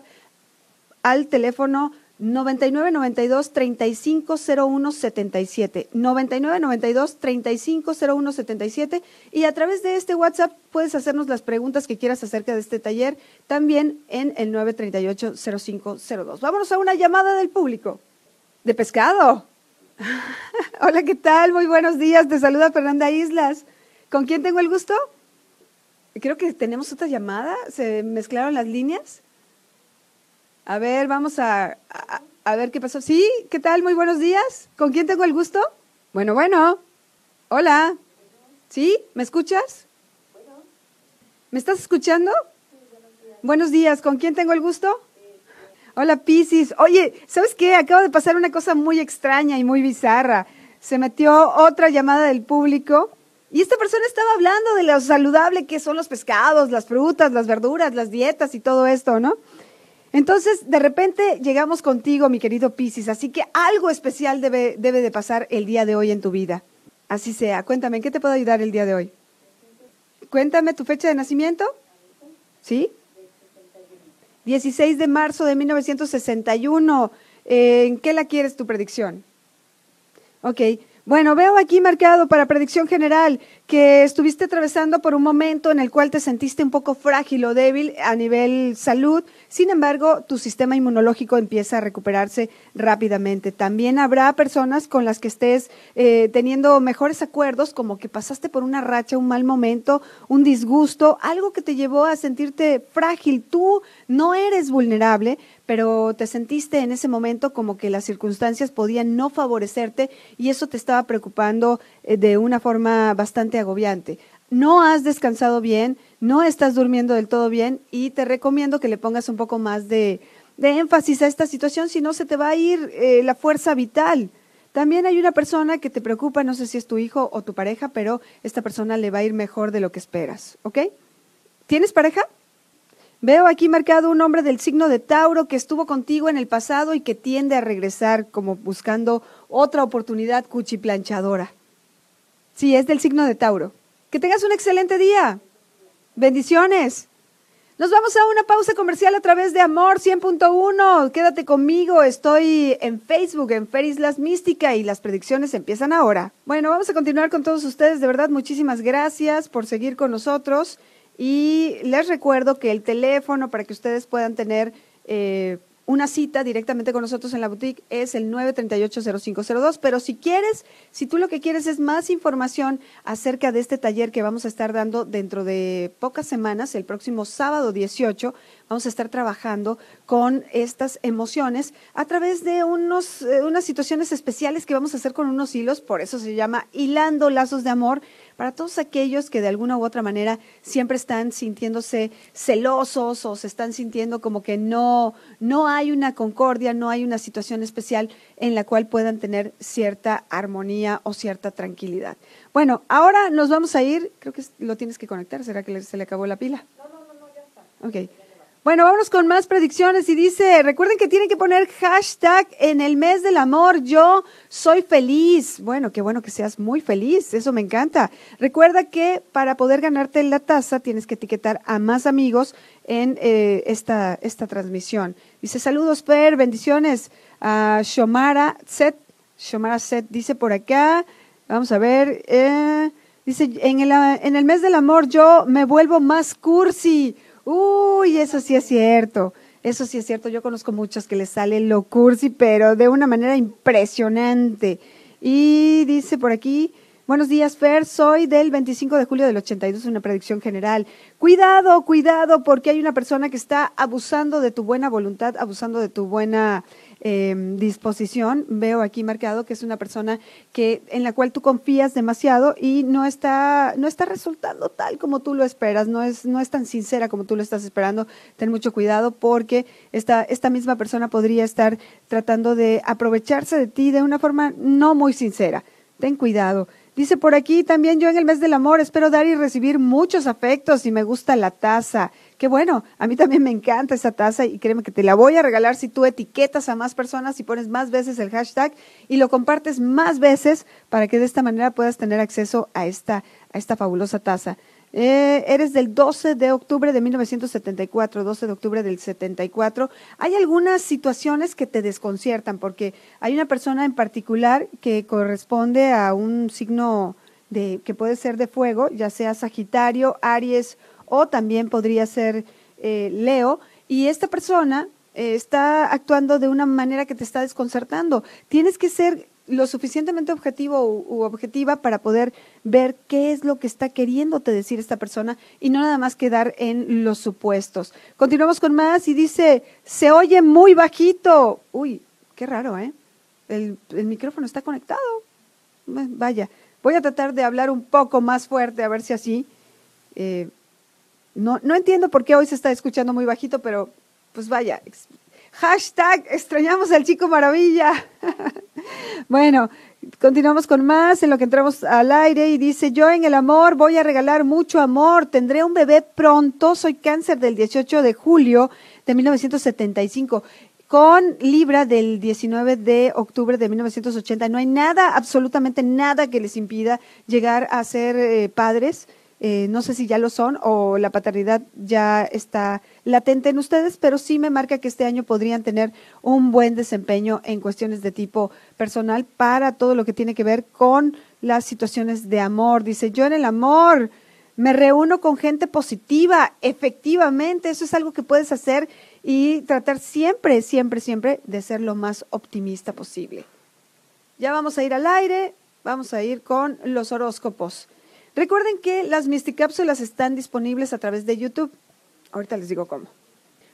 al teléfono 9992 350177 9992 350177 y a través de este WhatsApp puedes hacernos las preguntas que quieras acerca de este taller también en el 938 0502. Vámonos a una llamada del público. De pescado. Hola, ¿qué tal? Muy buenos días. Te saluda Fernanda Islas. ¿Con quién tengo el gusto? Creo que tenemos otra llamada. ¿Se mezclaron las líneas? A ver, vamos a, a, ver qué pasó. ¿Sí? ¿Qué tal? Muy buenos días. ¿Con quién tengo el gusto? Bueno, bueno. Hola. ¿Sí? ¿Me escuchas? ¿Me estás escuchando? Buenos días. ¿Con quién tengo el gusto? Hola, Piscis. Oye, ¿sabes qué? Acaba de pasar una cosa muy extraña y muy bizarra. Se metió otra llamada del público y esta persona estaba hablando de lo saludable que son los pescados, las frutas, las verduras, las dietas y todo esto, ¿no? Entonces, de repente llegamos contigo, mi querido Piscis, así que algo especial debe, debe de pasar el día de hoy en tu vida. Así sea. Cuéntame, ¿en qué te puedo ayudar el día de hoy? Cuéntame tu fecha de nacimiento. ¿Sí? 16 de marzo de 1961. Eh, ¿En qué la quieres tu predicción? Ok. Bueno, veo aquí marcado para predicción general que estuviste atravesando por un momento en el cual te sentiste un poco frágil o débil a nivel salud. Sin embargo, tu sistema inmunológico empieza a recuperarse rápidamente. También habrá personas con las que estés eh, teniendo mejores acuerdos, como que pasaste por una racha, un mal momento, un disgusto, algo que te llevó a sentirte frágil. Tú no eres vulnerable, pero te sentiste en ese momento como que las circunstancias podían no favorecerte y eso te estaba preocupando eh, de una forma bastante agobiante. No has descansado bien, no estás durmiendo del todo bien y te recomiendo que le pongas un poco más de, énfasis a esta situación, si no se te va a ir eh, la fuerza vital. También hay una persona que te preocupa, no sé si es tu hijo o tu pareja, pero esta persona le va a ir mejor de lo que esperas, ¿ok? ¿Tienes pareja? Veo aquí marcado un hombre del signo de Tauro que estuvo contigo en el pasado y que tiende a regresar como buscando otra oportunidad cuchiplanchadora. Sí, es del signo de Tauro. Que tengas un excelente día. Bendiciones. Nos vamos a una pausa comercial a través de Amor 100.1. Quédate conmigo. Estoy en Facebook, en Ferislas Mística y las predicciones empiezan ahora. Bueno, vamos a continuar con todos ustedes. De verdad, muchísimas gracias por seguir con nosotros. Y les recuerdo que el teléfono para que ustedes puedan tener eh, una cita directamente con nosotros en la boutique es el 938-0502. Pero si quieres, si tú lo que quieres es más información acerca de este taller que vamos a estar dando dentro de pocas semanas, el próximo sábado 18, vamos a estar trabajando con estas emociones a través de unos, eh, unas situaciones especiales que vamos a hacer con unos hilos, por eso se llama Hilando Lazos de Amor para todos aquellos que de alguna u otra manera siempre están sintiéndose celosos o se están sintiendo como que no, no hay una concordia, no hay una situación especial en la cual puedan tener cierta armonía o cierta tranquilidad. Bueno, ahora nos vamos a ir, creo que lo tienes que conectar, ¿será que se le acabó la pila? No, no, no, ya está. Ok. Bueno, vámonos con más predicciones y dice, recuerden que tienen que poner hashtag en el mes del amor, yo soy feliz. Bueno, qué bueno que seas muy feliz, eso me encanta. Recuerda que para poder ganarte la taza tienes que etiquetar a más amigos en eh, esta, esta transmisión. Dice, saludos Per, bendiciones a Shomara Set. Shomara Set dice por acá, vamos a ver, eh, dice, en el, en el mes del amor yo me vuelvo más cursi. Uy, eso sí es cierto. Eso sí es cierto. Yo conozco muchos que les sale lo cursi, pero de una manera impresionante. Y dice por aquí, buenos días, Fer, soy del 25 de julio del 82, una predicción general. Cuidado, cuidado, porque hay una persona que está abusando de tu buena voluntad, abusando de tu buena Em, disposición. Veo aquí marcado que es una persona que en la cual tú confías demasiado y no está no está resultando tal como tú lo esperas, no es no es tan sincera como tú lo estás esperando. Ten mucho cuidado porque esta esta misma persona podría estar tratando de aprovecharse de ti de una forma no muy sincera. Ten cuidado. Dice por aquí también yo en el mes del amor espero dar y recibir muchos afectos y me gusta la taza. Qué bueno, a mí también me encanta esa taza y créeme que te la voy a regalar si tú etiquetas a más personas y pones más veces el hashtag y lo compartes más veces para que de esta manera puedas tener acceso a esta, a esta fabulosa taza. Eh, eres del 12 de octubre de 1974, 12 de octubre del 74. Hay algunas situaciones que te desconciertan porque hay una persona en particular que corresponde a un signo de, que puede ser de fuego, ya sea Sagitario, Aries o también podría ser eh, Leo, y esta persona eh, está actuando de una manera que te está desconcertando. Tienes que ser lo suficientemente objetivo u, objetiva para poder ver qué es lo que está queriéndote decir esta persona y no nada más quedar en los supuestos. Continuamos con más y dice, se oye muy bajito. Uy, qué raro, ¿eh? El, micrófono está conectado. Vaya, voy a tratar de hablar un poco más fuerte a ver si así. Eh, no, no entiendo por qué hoy se está escuchando muy bajito, pero pues vaya, Hashtag extrañamos al chico maravilla. bueno, continuamos con más en lo que entramos al aire y dice, yo en el amor voy a regalar mucho amor, tendré un bebé pronto, soy cáncer del 18 de julio de 1975 con Libra del 19 de octubre de 1980. No hay nada, absolutamente nada que les impida llegar a ser eh, padres eh, no sé si ya lo son o la paternidad ya está latente en ustedes, pero sí me marca que este año podrían tener un buen desempeño en cuestiones de tipo personal para todo lo que tiene que ver con las situaciones de amor. Dice, yo en el amor me reúno con gente positiva, efectivamente, eso es algo que puedes hacer y tratar siempre, siempre, siempre de ser lo más optimista posible. Ya vamos a ir al aire, vamos a ir con los horóscopos. Recuerden que las Mysticápsulas están disponibles a través de YouTube. Ahorita les digo cómo.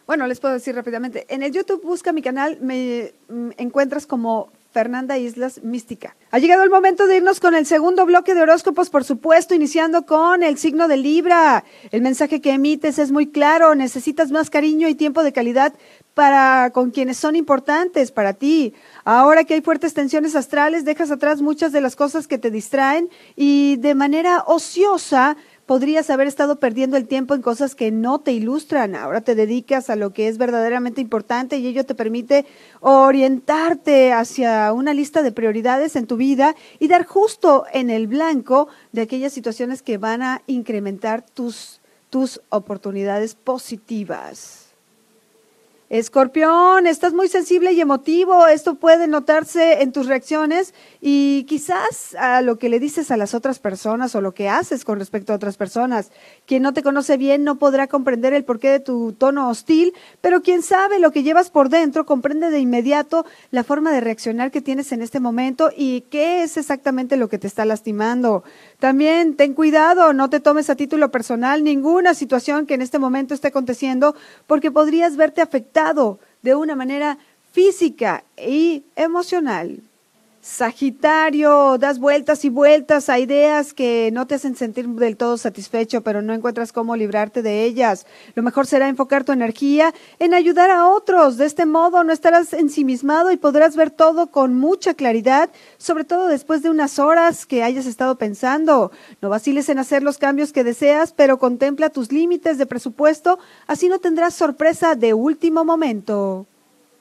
Bueno, les puedo decir rápidamente. En el YouTube busca mi canal, me mm, encuentras como Fernanda Islas Mística. Ha llegado el momento de irnos con el segundo bloque de horóscopos, por supuesto, iniciando con el signo de Libra. El mensaje que emites es muy claro, necesitas más cariño y tiempo de calidad para con quienes son importantes para ti. Ahora que hay fuertes tensiones astrales, dejas atrás muchas de las cosas que te distraen y de manera ociosa podrías haber estado perdiendo el tiempo en cosas que no te ilustran. Ahora te dedicas a lo que es verdaderamente importante y ello te permite orientarte hacia una lista de prioridades en tu vida y dar justo en el blanco de aquellas situaciones que van a incrementar tus, tus oportunidades positivas. Escorpión, estás muy sensible y emotivo. Esto puede notarse en tus reacciones y quizás a lo que le dices a las otras personas o lo que haces con respecto a otras personas. Quien no te conoce bien no podrá comprender el porqué de tu tono hostil, pero quien sabe lo que llevas por dentro comprende de inmediato la forma de reaccionar que tienes en este momento y qué es exactamente lo que te está lastimando. También ten cuidado, no te tomes a título personal ninguna situación que en este momento esté aconteciendo porque podrías verte afectado de una manera física y emocional. Sagitario, das vueltas y vueltas a ideas que no te hacen sentir del todo satisfecho, pero no encuentras cómo librarte de ellas. Lo mejor será enfocar tu energía en ayudar a otros. De este modo no estarás ensimismado y podrás ver todo con mucha claridad, sobre todo después de unas horas que hayas estado pensando. No vaciles en hacer los cambios que deseas, pero contempla tus límites de presupuesto, así no tendrás sorpresa de último momento.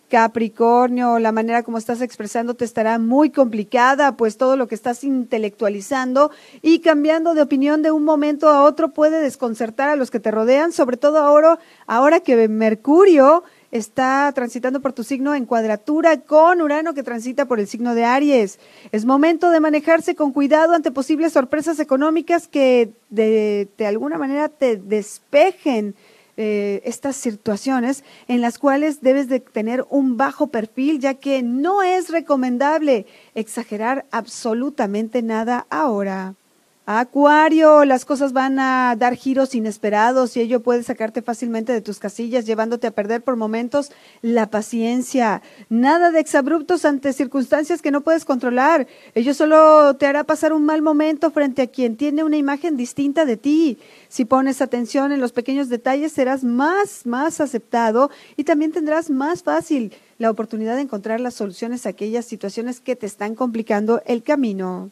Capricornio, la manera como estás expresándote estará muy complicada, pues todo lo que estás intelectualizando y cambiando de opinión de un momento a otro puede desconcertar a los que te rodean, sobre todo ahora, ahora que Mercurio está transitando por tu signo en cuadratura con Urano que transita por el signo de Aries. Es momento de manejarse con cuidado ante posibles sorpresas económicas que de, de alguna manera te despejen eh, estas situaciones en las cuales debes de tener un bajo perfil, ya que no es recomendable exagerar absolutamente nada ahora. Acuario, las cosas van a dar giros inesperados y ello puede sacarte fácilmente de tus casillas, llevándote a perder por momentos la paciencia. Nada de exabruptos ante circunstancias que no puedes controlar. Ello solo te hará pasar un mal momento frente a quien tiene una imagen distinta de ti. Si pones atención en los pequeños detalles, serás más, más aceptado y también tendrás más fácil la oportunidad de encontrar las soluciones a aquellas situaciones que te están complicando el camino.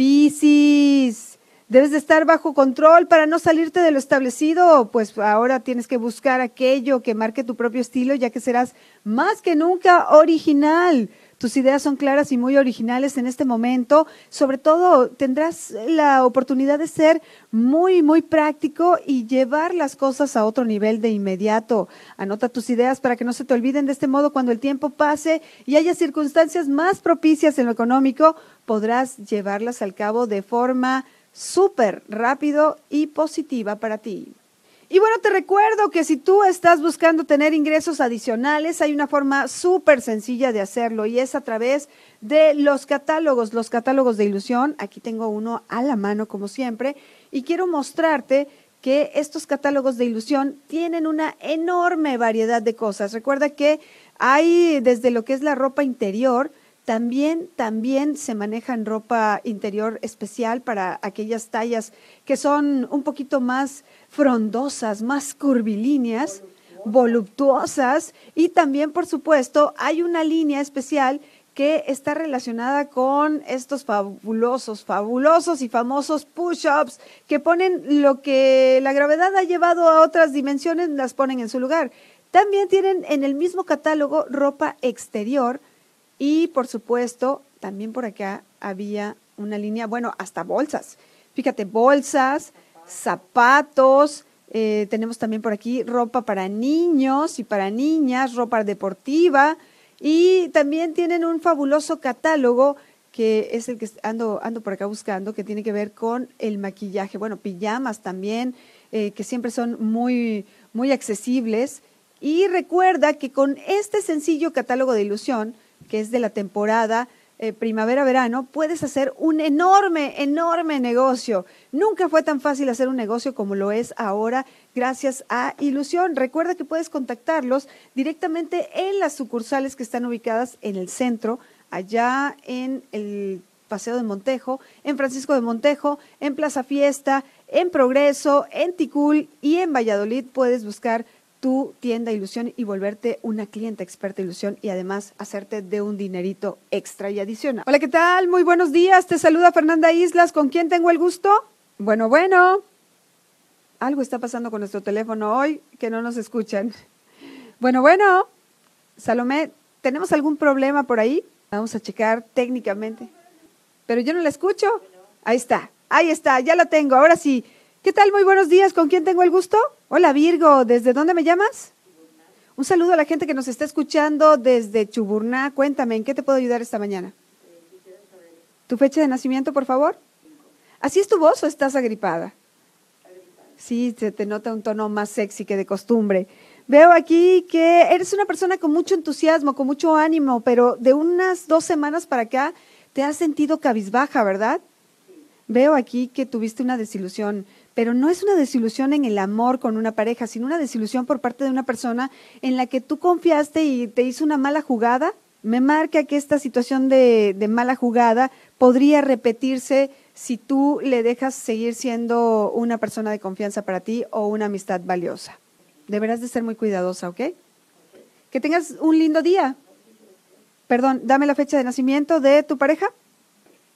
Piscis, debes de estar bajo control para no salirte de lo establecido, pues ahora tienes que buscar aquello que marque tu propio estilo, ya que serás más que nunca original. Tus ideas son claras y muy originales en este momento. Sobre todo, tendrás la oportunidad de ser muy, muy práctico y llevar las cosas a otro nivel de inmediato. Anota tus ideas para que no se te olviden de este modo cuando el tiempo pase y haya circunstancias más propicias en lo económico, podrás llevarlas al cabo de forma súper rápido y positiva para ti. Y bueno, te recuerdo que si tú estás buscando tener ingresos adicionales, hay una forma súper sencilla de hacerlo y es a través de los catálogos, los catálogos de ilusión. Aquí tengo uno a la mano como siempre y quiero mostrarte que estos catálogos de ilusión tienen una enorme variedad de cosas. Recuerda que hay desde lo que es la ropa interior, también, también se manejan ropa interior especial para aquellas tallas que son un poquito más frondosas, más curvilíneas, voluptuosas y también, por supuesto, hay una línea especial que está relacionada con estos fabulosos, fabulosos y famosos push-ups que ponen lo que la gravedad ha llevado a otras dimensiones, las ponen en su lugar. También tienen en el mismo catálogo ropa exterior y por supuesto, también por acá había una línea, bueno, hasta bolsas. Fíjate, bolsas, zapatos, eh, tenemos también por aquí ropa para niños y para niñas, ropa deportiva y también tienen un fabuloso catálogo que es el que ando, ando por acá buscando, que tiene que ver con el maquillaje. Bueno, pijamas también, eh, que siempre son muy, muy accesibles. Y recuerda que con este sencillo catálogo de ilusión, que es de la temporada eh, primavera-verano, puedes hacer un enorme, enorme negocio. Nunca fue tan fácil hacer un negocio como lo es ahora gracias a Ilusión. Recuerda que puedes contactarlos directamente en las sucursales que están ubicadas en el centro, allá en el Paseo de Montejo, en Francisco de Montejo, en Plaza Fiesta, en Progreso, en Ticul y en Valladolid. Puedes buscar tu tienda Ilusión y volverte una clienta experta Ilusión y además hacerte de un dinerito extra y adicional. Hola, ¿qué tal? Muy buenos días. Te saluda Fernanda Islas. ¿Con quién tengo el gusto? Bueno, bueno. Algo está pasando con nuestro teléfono hoy que no nos escuchan. Bueno, bueno. Salomé, ¿tenemos algún problema por ahí? Vamos a checar técnicamente. Pero yo no la escucho. Ahí está. Ahí está. Ya la tengo. Ahora sí. ¿Qué tal? Muy buenos días. ¿Con quién tengo el gusto? Hola Virgo, ¿desde dónde me llamas? Un saludo a la gente que nos está escuchando desde Chuburná. Cuéntame, ¿en qué te puedo ayudar esta mañana? ¿Tu fecha de nacimiento, por favor? ¿Así es tu voz o estás agripada? Sí, se te nota un tono más sexy que de costumbre. Veo aquí que eres una persona con mucho entusiasmo, con mucho ánimo, pero de unas dos semanas para acá te has sentido cabizbaja, ¿verdad? Veo aquí que tuviste una desilusión pero no es una desilusión en el amor con una pareja, sino una desilusión por parte de una persona en la que tú confiaste y te hizo una mala jugada. Me marca que esta situación de, mala jugada podría repetirse si tú le dejas seguir siendo una persona de confianza para ti o una amistad valiosa. Deberás de ser muy cuidadosa, ¿ok? Que tengas un lindo día. Perdón, dame la fecha de nacimiento de tu pareja.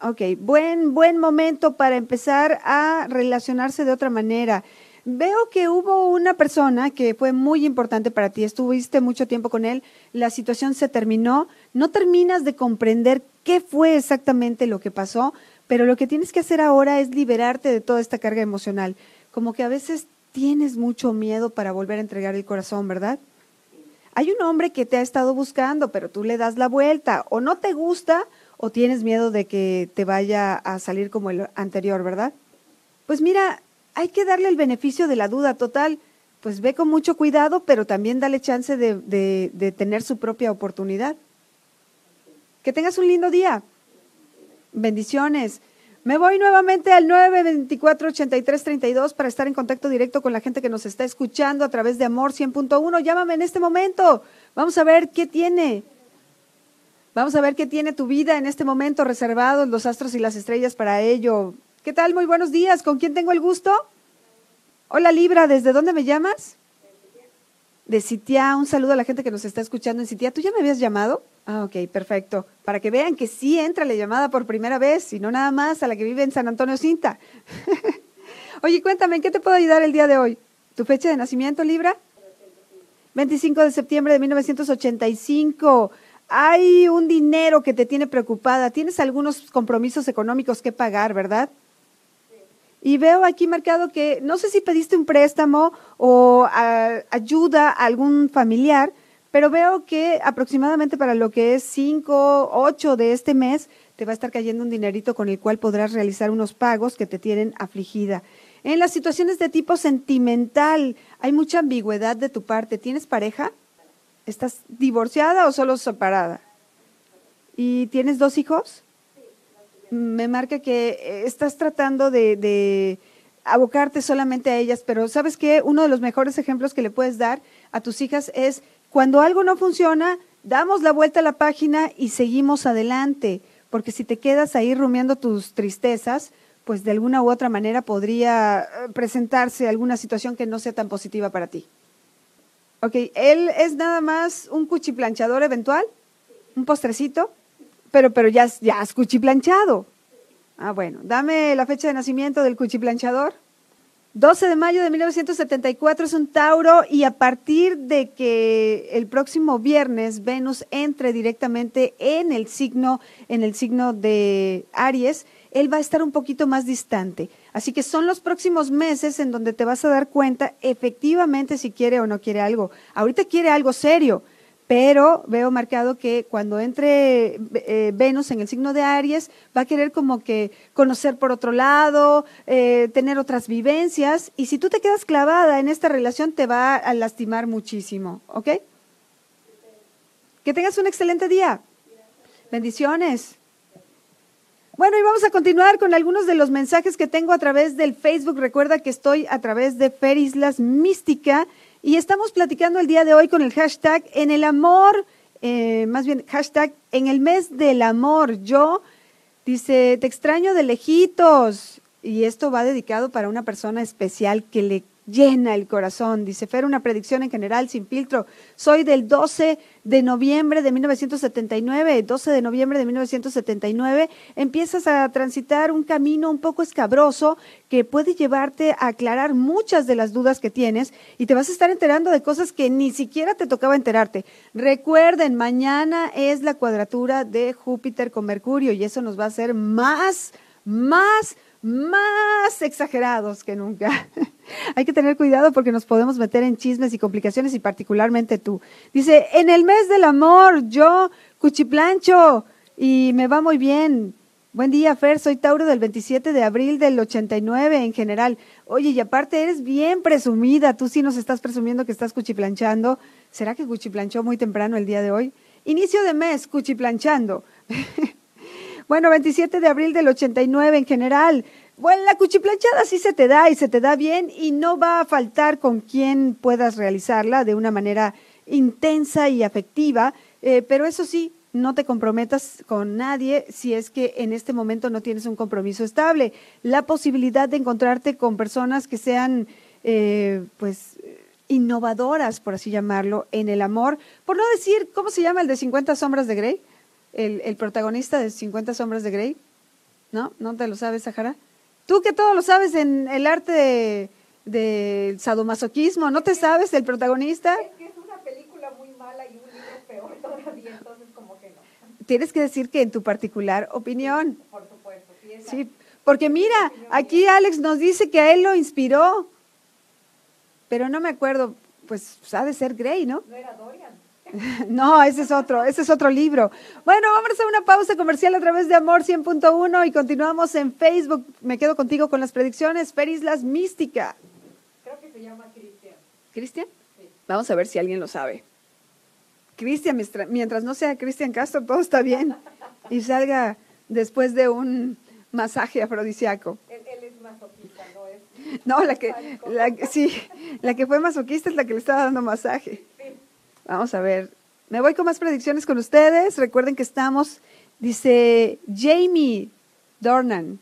Ok, buen, buen momento para empezar a relacionarse de otra manera. Veo que hubo una persona que fue muy importante para ti, estuviste mucho tiempo con él, la situación se terminó, no terminas de comprender qué fue exactamente lo que pasó, pero lo que tienes que hacer ahora es liberarte de toda esta carga emocional. Como que a veces tienes mucho miedo para volver a entregar el corazón, ¿verdad? Hay un hombre que te ha estado buscando, pero tú le das la vuelta, o no te gusta, o tienes miedo de que te vaya a salir como el anterior, ¿verdad? Pues mira, hay que darle el beneficio de la duda total. Pues ve con mucho cuidado, pero también dale chance de, de, tener su propia oportunidad. Que tengas un lindo día. Bendiciones. Me voy nuevamente al 924-8332 para estar en contacto directo con la gente que nos está escuchando a través de Amor 100.1. Llámame en este momento. Vamos a ver qué tiene. Vamos a ver qué tiene tu vida en este momento reservados los astros y las estrellas para ello. ¿Qué tal? Muy buenos días. ¿Con quién tengo el gusto? Hola Libra, ¿desde dónde me llamas? De Sitia. Un saludo a la gente que nos está escuchando en Sitia. ¿Tú ya me habías llamado? Ah, ok, perfecto. Para que vean que sí entra la llamada por primera vez y no nada más a la que vive en San Antonio Cinta. Oye, cuéntame, ¿en qué te puedo ayudar el día de hoy? ¿Tu fecha de nacimiento, Libra? 25 de septiembre de 1985 hay un dinero que te tiene preocupada, tienes algunos compromisos económicos que pagar, ¿verdad? Y veo aquí marcado que no sé si pediste un préstamo o ayuda a algún familiar, pero veo que aproximadamente para lo que es 5, 8 de este mes, te va a estar cayendo un dinerito con el cual podrás realizar unos pagos que te tienen afligida. En las situaciones de tipo sentimental, hay mucha ambigüedad de tu parte. ¿Tienes pareja? ¿Estás divorciada o solo separada? ¿Y tienes dos hijos? Me marca que eh, estás tratando de, abocarte solamente a ellas, pero ¿sabes qué? Uno de los mejores ejemplos que le puedes dar a tus hijas es cuando algo no funciona, damos la vuelta a la página y seguimos adelante, porque si te quedas ahí rumiando tus tristezas, pues de alguna u otra manera podría eh, presentarse alguna situación que no sea tan positiva para ti. Ok, ¿él es nada más un cuchiplanchador eventual? ¿Un postrecito? Pero, pero ya, ya cuchiplanchado. Ah, bueno, dame la fecha de nacimiento del cuchiplanchador. 12 de mayo de 1974 es un Tauro y a partir de que el próximo viernes Venus entre directamente en el signo en el signo de Aries, él va a estar un poquito más distante. Así que son los próximos meses en donde te vas a dar cuenta efectivamente si quiere o no quiere algo. Ahorita quiere algo serio, pero veo marcado que cuando entre eh, Venus en el signo de Aries, va a querer como que conocer por otro lado, eh, tener otras vivencias, y si tú te quedas clavada en esta relación, te va a lastimar muchísimo, ¿ok? Que tengas un excelente día. Bendiciones. Bueno, y vamos a continuar con algunos de los mensajes que tengo a través del Facebook. Recuerda que estoy a través de Ferislas Mística y estamos platicando el día de hoy con el hashtag en el amor, eh, más bien hashtag en el mes del amor. Yo, dice, te extraño de lejitos. Y esto va dedicado para una persona especial que le llena el corazón. Dice Fer, una predicción en general, sin filtro. Soy del 12 de noviembre de 1979. 12 de noviembre de 1979 empiezas a transitar un camino un poco escabroso que puede llevarte a aclarar muchas de las dudas que tienes y te vas a estar enterando de cosas que ni siquiera te tocaba enterarte. Recuerden, mañana es la cuadratura de Júpiter con Mercurio y eso nos va a hacer más, más, más exagerados que nunca. Hay que tener cuidado porque nos podemos meter en chismes y complicaciones y particularmente tú. Dice, en el mes del amor, yo cuchiplancho y me va muy bien. Buen día, Fer, soy Tauro del 27 de abril del 89 en general. Oye, y aparte eres bien presumida, tú sí nos estás presumiendo que estás cuchiplanchando. ¿Será que cuchiplanchó muy temprano el día de hoy? Inicio de mes, cuchiplanchando. Bueno, 27 de abril del 89 en general. Bueno, la cuchiplanchada sí se te da y se te da bien y no va a faltar con quien puedas realizarla de una manera intensa y afectiva, eh, pero eso sí, no te comprometas con nadie si es que en este momento no tienes un compromiso estable. La posibilidad de encontrarte con personas que sean, eh, pues, innovadoras, por así llamarlo, en el amor, por no decir, ¿cómo se llama el de 50 sombras de Grey? El, protagonista de 50 sombras de Grey? ¿No? ¿No te lo sabes, Sahara? Tú que todo lo sabes en el arte del sadomasoquismo, ¿no te sabes el protagonista? Es que es una película muy mala y un libro peor todavía, entonces como que no. Tienes que decir que en tu particular opinión. Por supuesto, sí. Sí, porque mira, aquí Alex nos dice que a él lo inspiró, pero no me acuerdo, pues ha de ser Grey, ¿no? No era Dorian. No, ese es otro, ese es otro libro. Bueno, vamos a hacer una pausa comercial a través de Amor 100.1 y continuamos en Facebook. Me quedo contigo con las predicciones. Ferislas Mística. Creo que se llama Cristian. ¿Cristian? Sí. Vamos a ver si alguien lo sabe. Cristian, mientras no sea Cristian Castro, todo está bien. Y salga después de un masaje afrodisíaco. Él, él es masoquista, no es. No, la que, la, sí, la que fue masoquista es la que le estaba dando masaje. Vamos a ver. Me voy con más predicciones con ustedes. Recuerden que estamos, dice Jamie Dornan.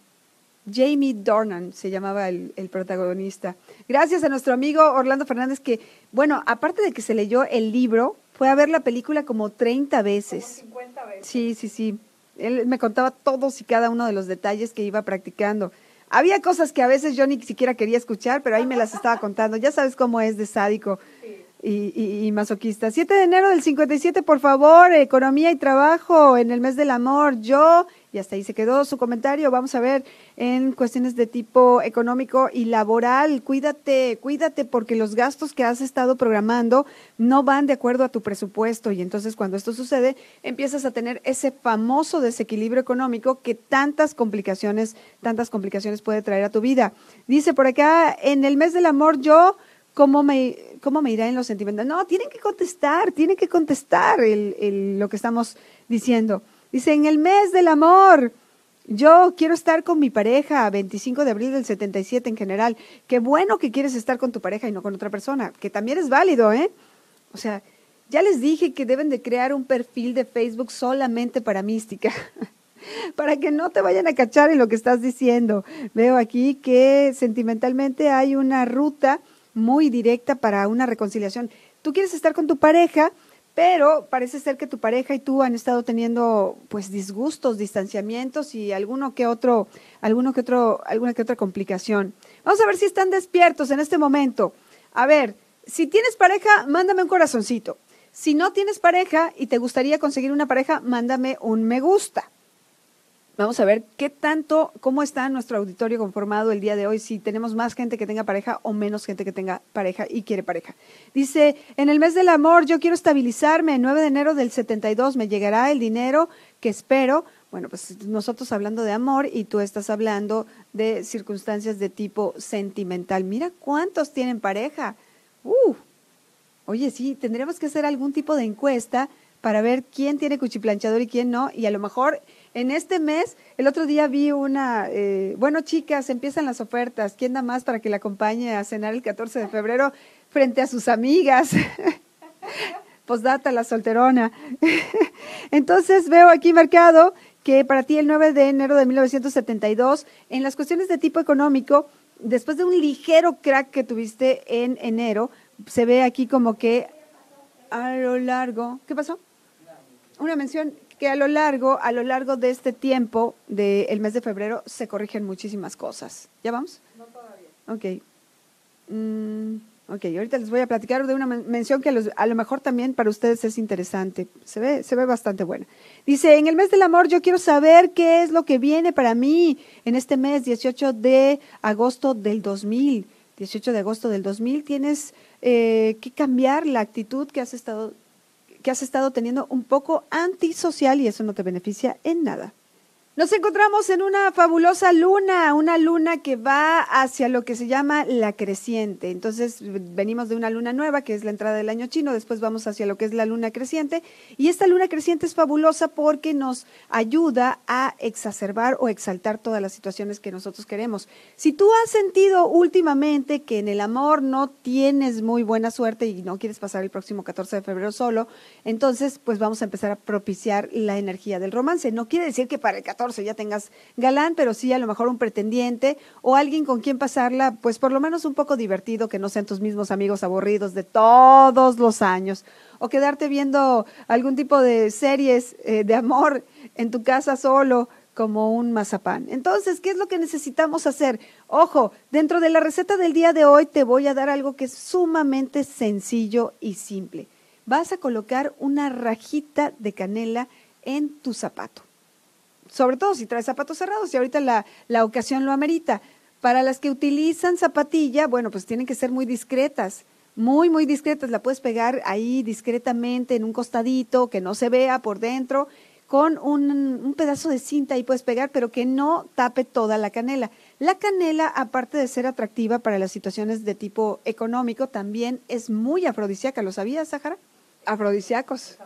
Jamie Dornan se llamaba el, protagonista. Gracias a nuestro amigo Orlando Fernández que, bueno, aparte de que se leyó el libro, fue a ver la película como 30 veces. Como 50 veces. Sí, sí, sí. Él me contaba todos y cada uno de los detalles que iba practicando. Había cosas que a veces yo ni siquiera quería escuchar, pero ahí me las estaba contando. Ya sabes cómo es de sádico y, y, masoquista. 7 de enero del 57, por favor, economía y trabajo en el mes del amor. Yo, y hasta ahí se quedó su comentario. Vamos a ver en cuestiones de tipo económico y laboral. Cuídate, cuídate porque los gastos que has estado programando no van de acuerdo a tu presupuesto. Y entonces cuando esto sucede, empiezas a tener ese famoso desequilibrio económico que tantas complicaciones, tantas complicaciones puede traer a tu vida. Dice por acá, en el mes del amor yo ¿cómo me, cómo me irá en los sentimientos? No, tienen que contestar, tienen que contestar el, lo que estamos diciendo. Dice, en el mes del amor, yo quiero estar con mi pareja, 25 de abril del 77 en general. Qué bueno que quieres estar con tu pareja y no con otra persona, que también es válido, ¿eh? O sea, ya les dije que deben de crear un perfil de Facebook solamente para mística. para que no te vayan a cachar en lo que estás diciendo. Veo aquí que sentimentalmente hay una ruta muy directa para una reconciliación. Tú quieres estar con tu pareja, pero parece ser que tu pareja y tú han estado teniendo pues disgustos, distanciamientos y alguno que otro, alguno que otro, alguna que otra complicación. Vamos a ver si están despiertos en este momento. A ver, si tienes pareja, mándame un corazoncito. Si no tienes pareja y te gustaría conseguir una pareja, mándame un me gusta. Vamos a ver qué tanto, cómo está nuestro auditorio conformado el día de hoy, si tenemos más gente que tenga pareja o menos gente que tenga pareja y quiere pareja. Dice, en el mes del amor yo quiero estabilizarme, 9 de enero del 72 me llegará el dinero que espero. Bueno, pues nosotros hablando de amor y tú estás hablando de circunstancias de tipo sentimental. Mira cuántos tienen pareja. Uh, oye, sí, tendríamos que hacer algún tipo de encuesta para ver quién tiene cuchiplanchador y quién no, y a lo mejor en este mes, el otro día vi una, eh, bueno chicas, empiezan las ofertas, ¿quién da más para que la acompañe a cenar el 14 de febrero frente a sus amigas? Postdata, la solterona. Entonces veo aquí marcado que para ti el 9 de enero de 1972, en las cuestiones de tipo económico, después de un ligero crack que tuviste en enero, se ve aquí como que a lo largo, ¿qué pasó? Una mención que a lo largo, a lo largo de este tiempo del mes de febrero se corrigen muchísimas cosas. ¿Ya vamos? No todavía. Ok. Mm, ok, ahorita les voy a platicar de una mención que a, los, a, lo mejor también para ustedes es interesante. Se ve, se ve bastante buena. Dice, en el mes del amor yo quiero saber qué es lo que viene para mí en este mes, 18 de agosto del 2000. 18 de agosto del 2000 tienes eh, que cambiar la actitud que has estado que has estado teniendo un poco antisocial y eso no te beneficia en nada. Nos encontramos en una fabulosa luna, una luna que va hacia lo que se llama la creciente. Entonces venimos de una luna nueva, que es la entrada del año chino, después vamos hacia lo que es la luna creciente. Y esta luna creciente es fabulosa porque nos ayuda a exacerbar o exaltar todas las situaciones que nosotros queremos. Si tú has sentido últimamente que en el amor no tienes muy buena suerte y no quieres pasar el próximo 14 de febrero solo, entonces pues vamos a empezar a propiciar la energía del romance. No quiere decir que para el 14 ya tengas galán, pero sí a lo mejor un pretendiente o alguien con quien pasarla, pues por lo menos un poco divertido, que no sean tus mismos amigos aburridos de todos los años, o quedarte viendo algún tipo de series eh, de amor en tu casa solo como un mazapán. Entonces, ¿qué es lo que necesitamos hacer? Ojo, dentro de la receta del día de hoy te voy a dar algo que es sumamente sencillo y simple. Vas a colocar una rajita de canela en tu zapato sobre todo si traes zapatos cerrados y ahorita la, la ocasión lo amerita. Para las que utilizan zapatilla, bueno, pues tienen que ser muy discretas, muy, muy discretas. La puedes pegar ahí discretamente en un costadito, que no se vea por dentro, con un, un pedazo de cinta ahí puedes pegar, pero que no tape toda la canela. La canela, aparte de ser atractiva para las situaciones de tipo económico, también es muy afrodisíaca. ¿Lo sabías, Sahara? Afrodisíacos.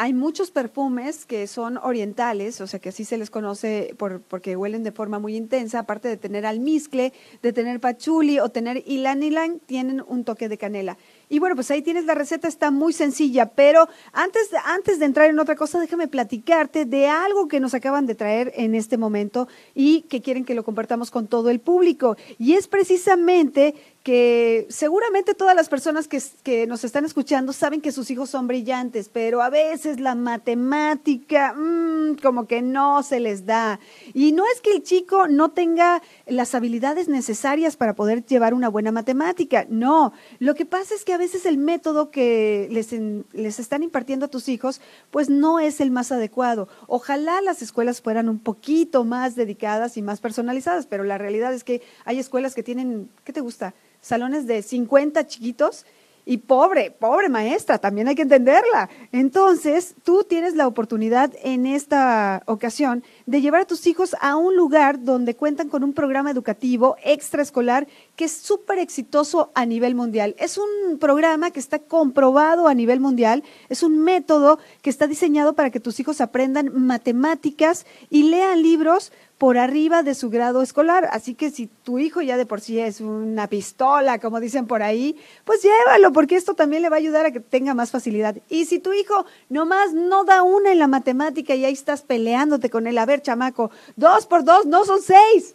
Hay muchos perfumes que son orientales, o sea que así se les conoce por, porque huelen de forma muy intensa, aparte de tener almizcle, de tener pachuli o tener ilan ilan, tienen un toque de canela. Y bueno, pues ahí tienes la receta, está muy sencilla, pero antes, antes de entrar en otra cosa, déjame platicarte de algo que nos acaban de traer en este momento y que quieren que lo compartamos con todo el público. Y es precisamente que seguramente todas las personas que, nos están escuchando saben que sus hijos son brillantes, pero a veces la matemática mmm, como que no se les da. Y no es que el chico no tenga las habilidades necesarias para poder llevar una buena matemática, no. Lo que pasa es que a veces el método que les están impartiendo a tus hijos pues no es el más adecuado. Ojalá las escuelas fueran un poquito más dedicadas y más personalizadas, pero la realidad es que hay escuelas que tienen, ¿qué te gusta? Salones de 50 chiquitos y pobre, pobre maestra, también hay que entenderla. Entonces, tú tienes la oportunidad en esta ocasión de llevar a tus hijos a un lugar donde cuentan con un programa educativo extraescolar que es súper exitoso a nivel mundial. Es un programa que está comprobado a nivel mundial, es un método que está diseñado para que tus hijos aprendan matemáticas y lean libros por arriba de su grado escolar. Así que si tu hijo ya de por sí es una pistola, como dicen por ahí, pues llévalo, porque esto también le va a ayudar a que tenga más facilidad. Y si tu hijo nomás no da una en la matemática y ahí estás peleándote con él, a ver, chamaco, dos por dos no son seis.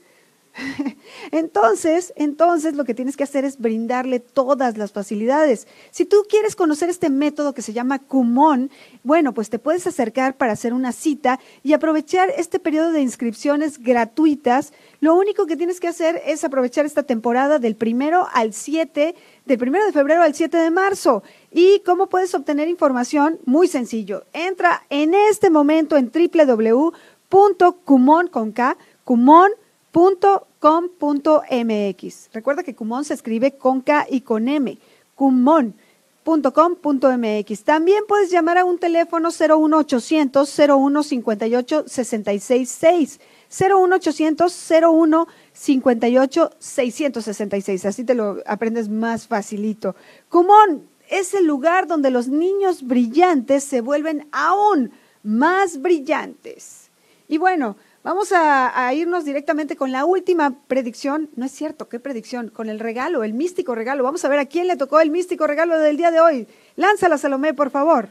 Entonces, entonces lo que tienes que hacer es brindarle todas las facilidades. Si tú quieres conocer este método que se llama Kumon, bueno, pues te puedes acercar para hacer una cita y aprovechar este periodo de inscripciones gratuitas. Lo único que tienes que hacer es aprovechar esta temporada del primero al 7, del primero de febrero al 7 de marzo. ¿Y cómo puedes obtener información? Muy sencillo. Entra en este momento en www www.cumon con K, cumon.com.mx. Recuerda que Cumon se escribe con K y con M. Cumon.com.mx. También puedes llamar a un teléfono 01800 01 58 666. 01800 01 58 666. Así te lo aprendes más facilito. Cumon es el lugar donde los niños brillantes se vuelven aún más brillantes. Y bueno, vamos a, irnos directamente con la última predicción. No es cierto, ¿qué predicción? Con el regalo, el místico regalo. Vamos a ver a quién le tocó el místico regalo del día de hoy. Lánzala, Salomé, por favor.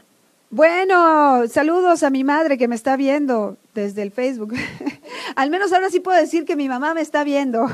Bueno, saludos a mi madre que me está viendo desde el Facebook. Al menos ahora sí puedo decir que mi mamá me está viendo.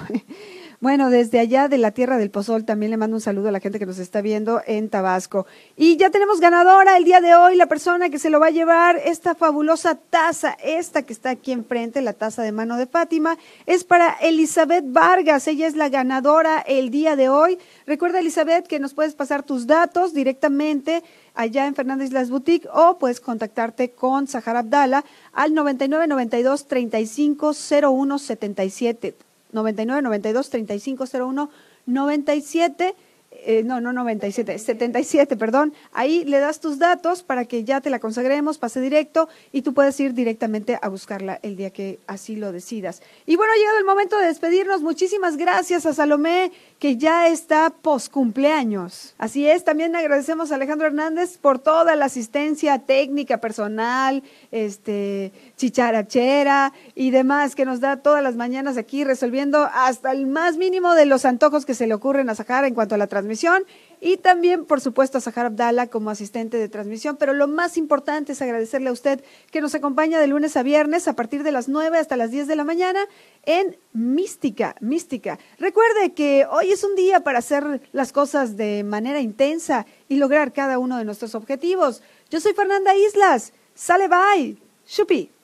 Bueno, desde allá de la tierra del Pozol también le mando un saludo a la gente que nos está viendo en Tabasco. Y ya tenemos ganadora el día de hoy, la persona que se lo va a llevar esta fabulosa taza, esta que está aquí enfrente, la taza de mano de Fátima, es para Elizabeth Vargas. Ella es la ganadora el día de hoy. Recuerda, Elizabeth, que nos puedes pasar tus datos directamente allá en Fernández Las Boutique o puedes contactarte con Sahar Abdala al 99 92 35 01 77. 99 92 35 01 97 eh, no, no 97, 77, perdón. Ahí le das tus datos para que ya te la consagremos, pase directo y tú puedes ir directamente a buscarla el día que así lo decidas. Y bueno, ha llegado el momento de despedirnos. Muchísimas gracias a Salomé, que ya está post cumpleaños. Así es, también agradecemos a Alejandro Hernández por toda la asistencia técnica, personal, este, chicharachera y demás que nos da todas las mañanas aquí resolviendo hasta el más mínimo de los antojos que se le ocurren a sacar en cuanto a la transmisión y también, por supuesto, a Sahar Abdala como asistente de transmisión. Pero lo más importante es agradecerle a usted que nos acompaña de lunes a viernes a partir de las 9 hasta las 10 de la mañana en Mística, Mística. Recuerde que hoy es un día para hacer las cosas de manera intensa y lograr cada uno de nuestros objetivos. Yo soy Fernanda Islas. Sale bye. Shupi.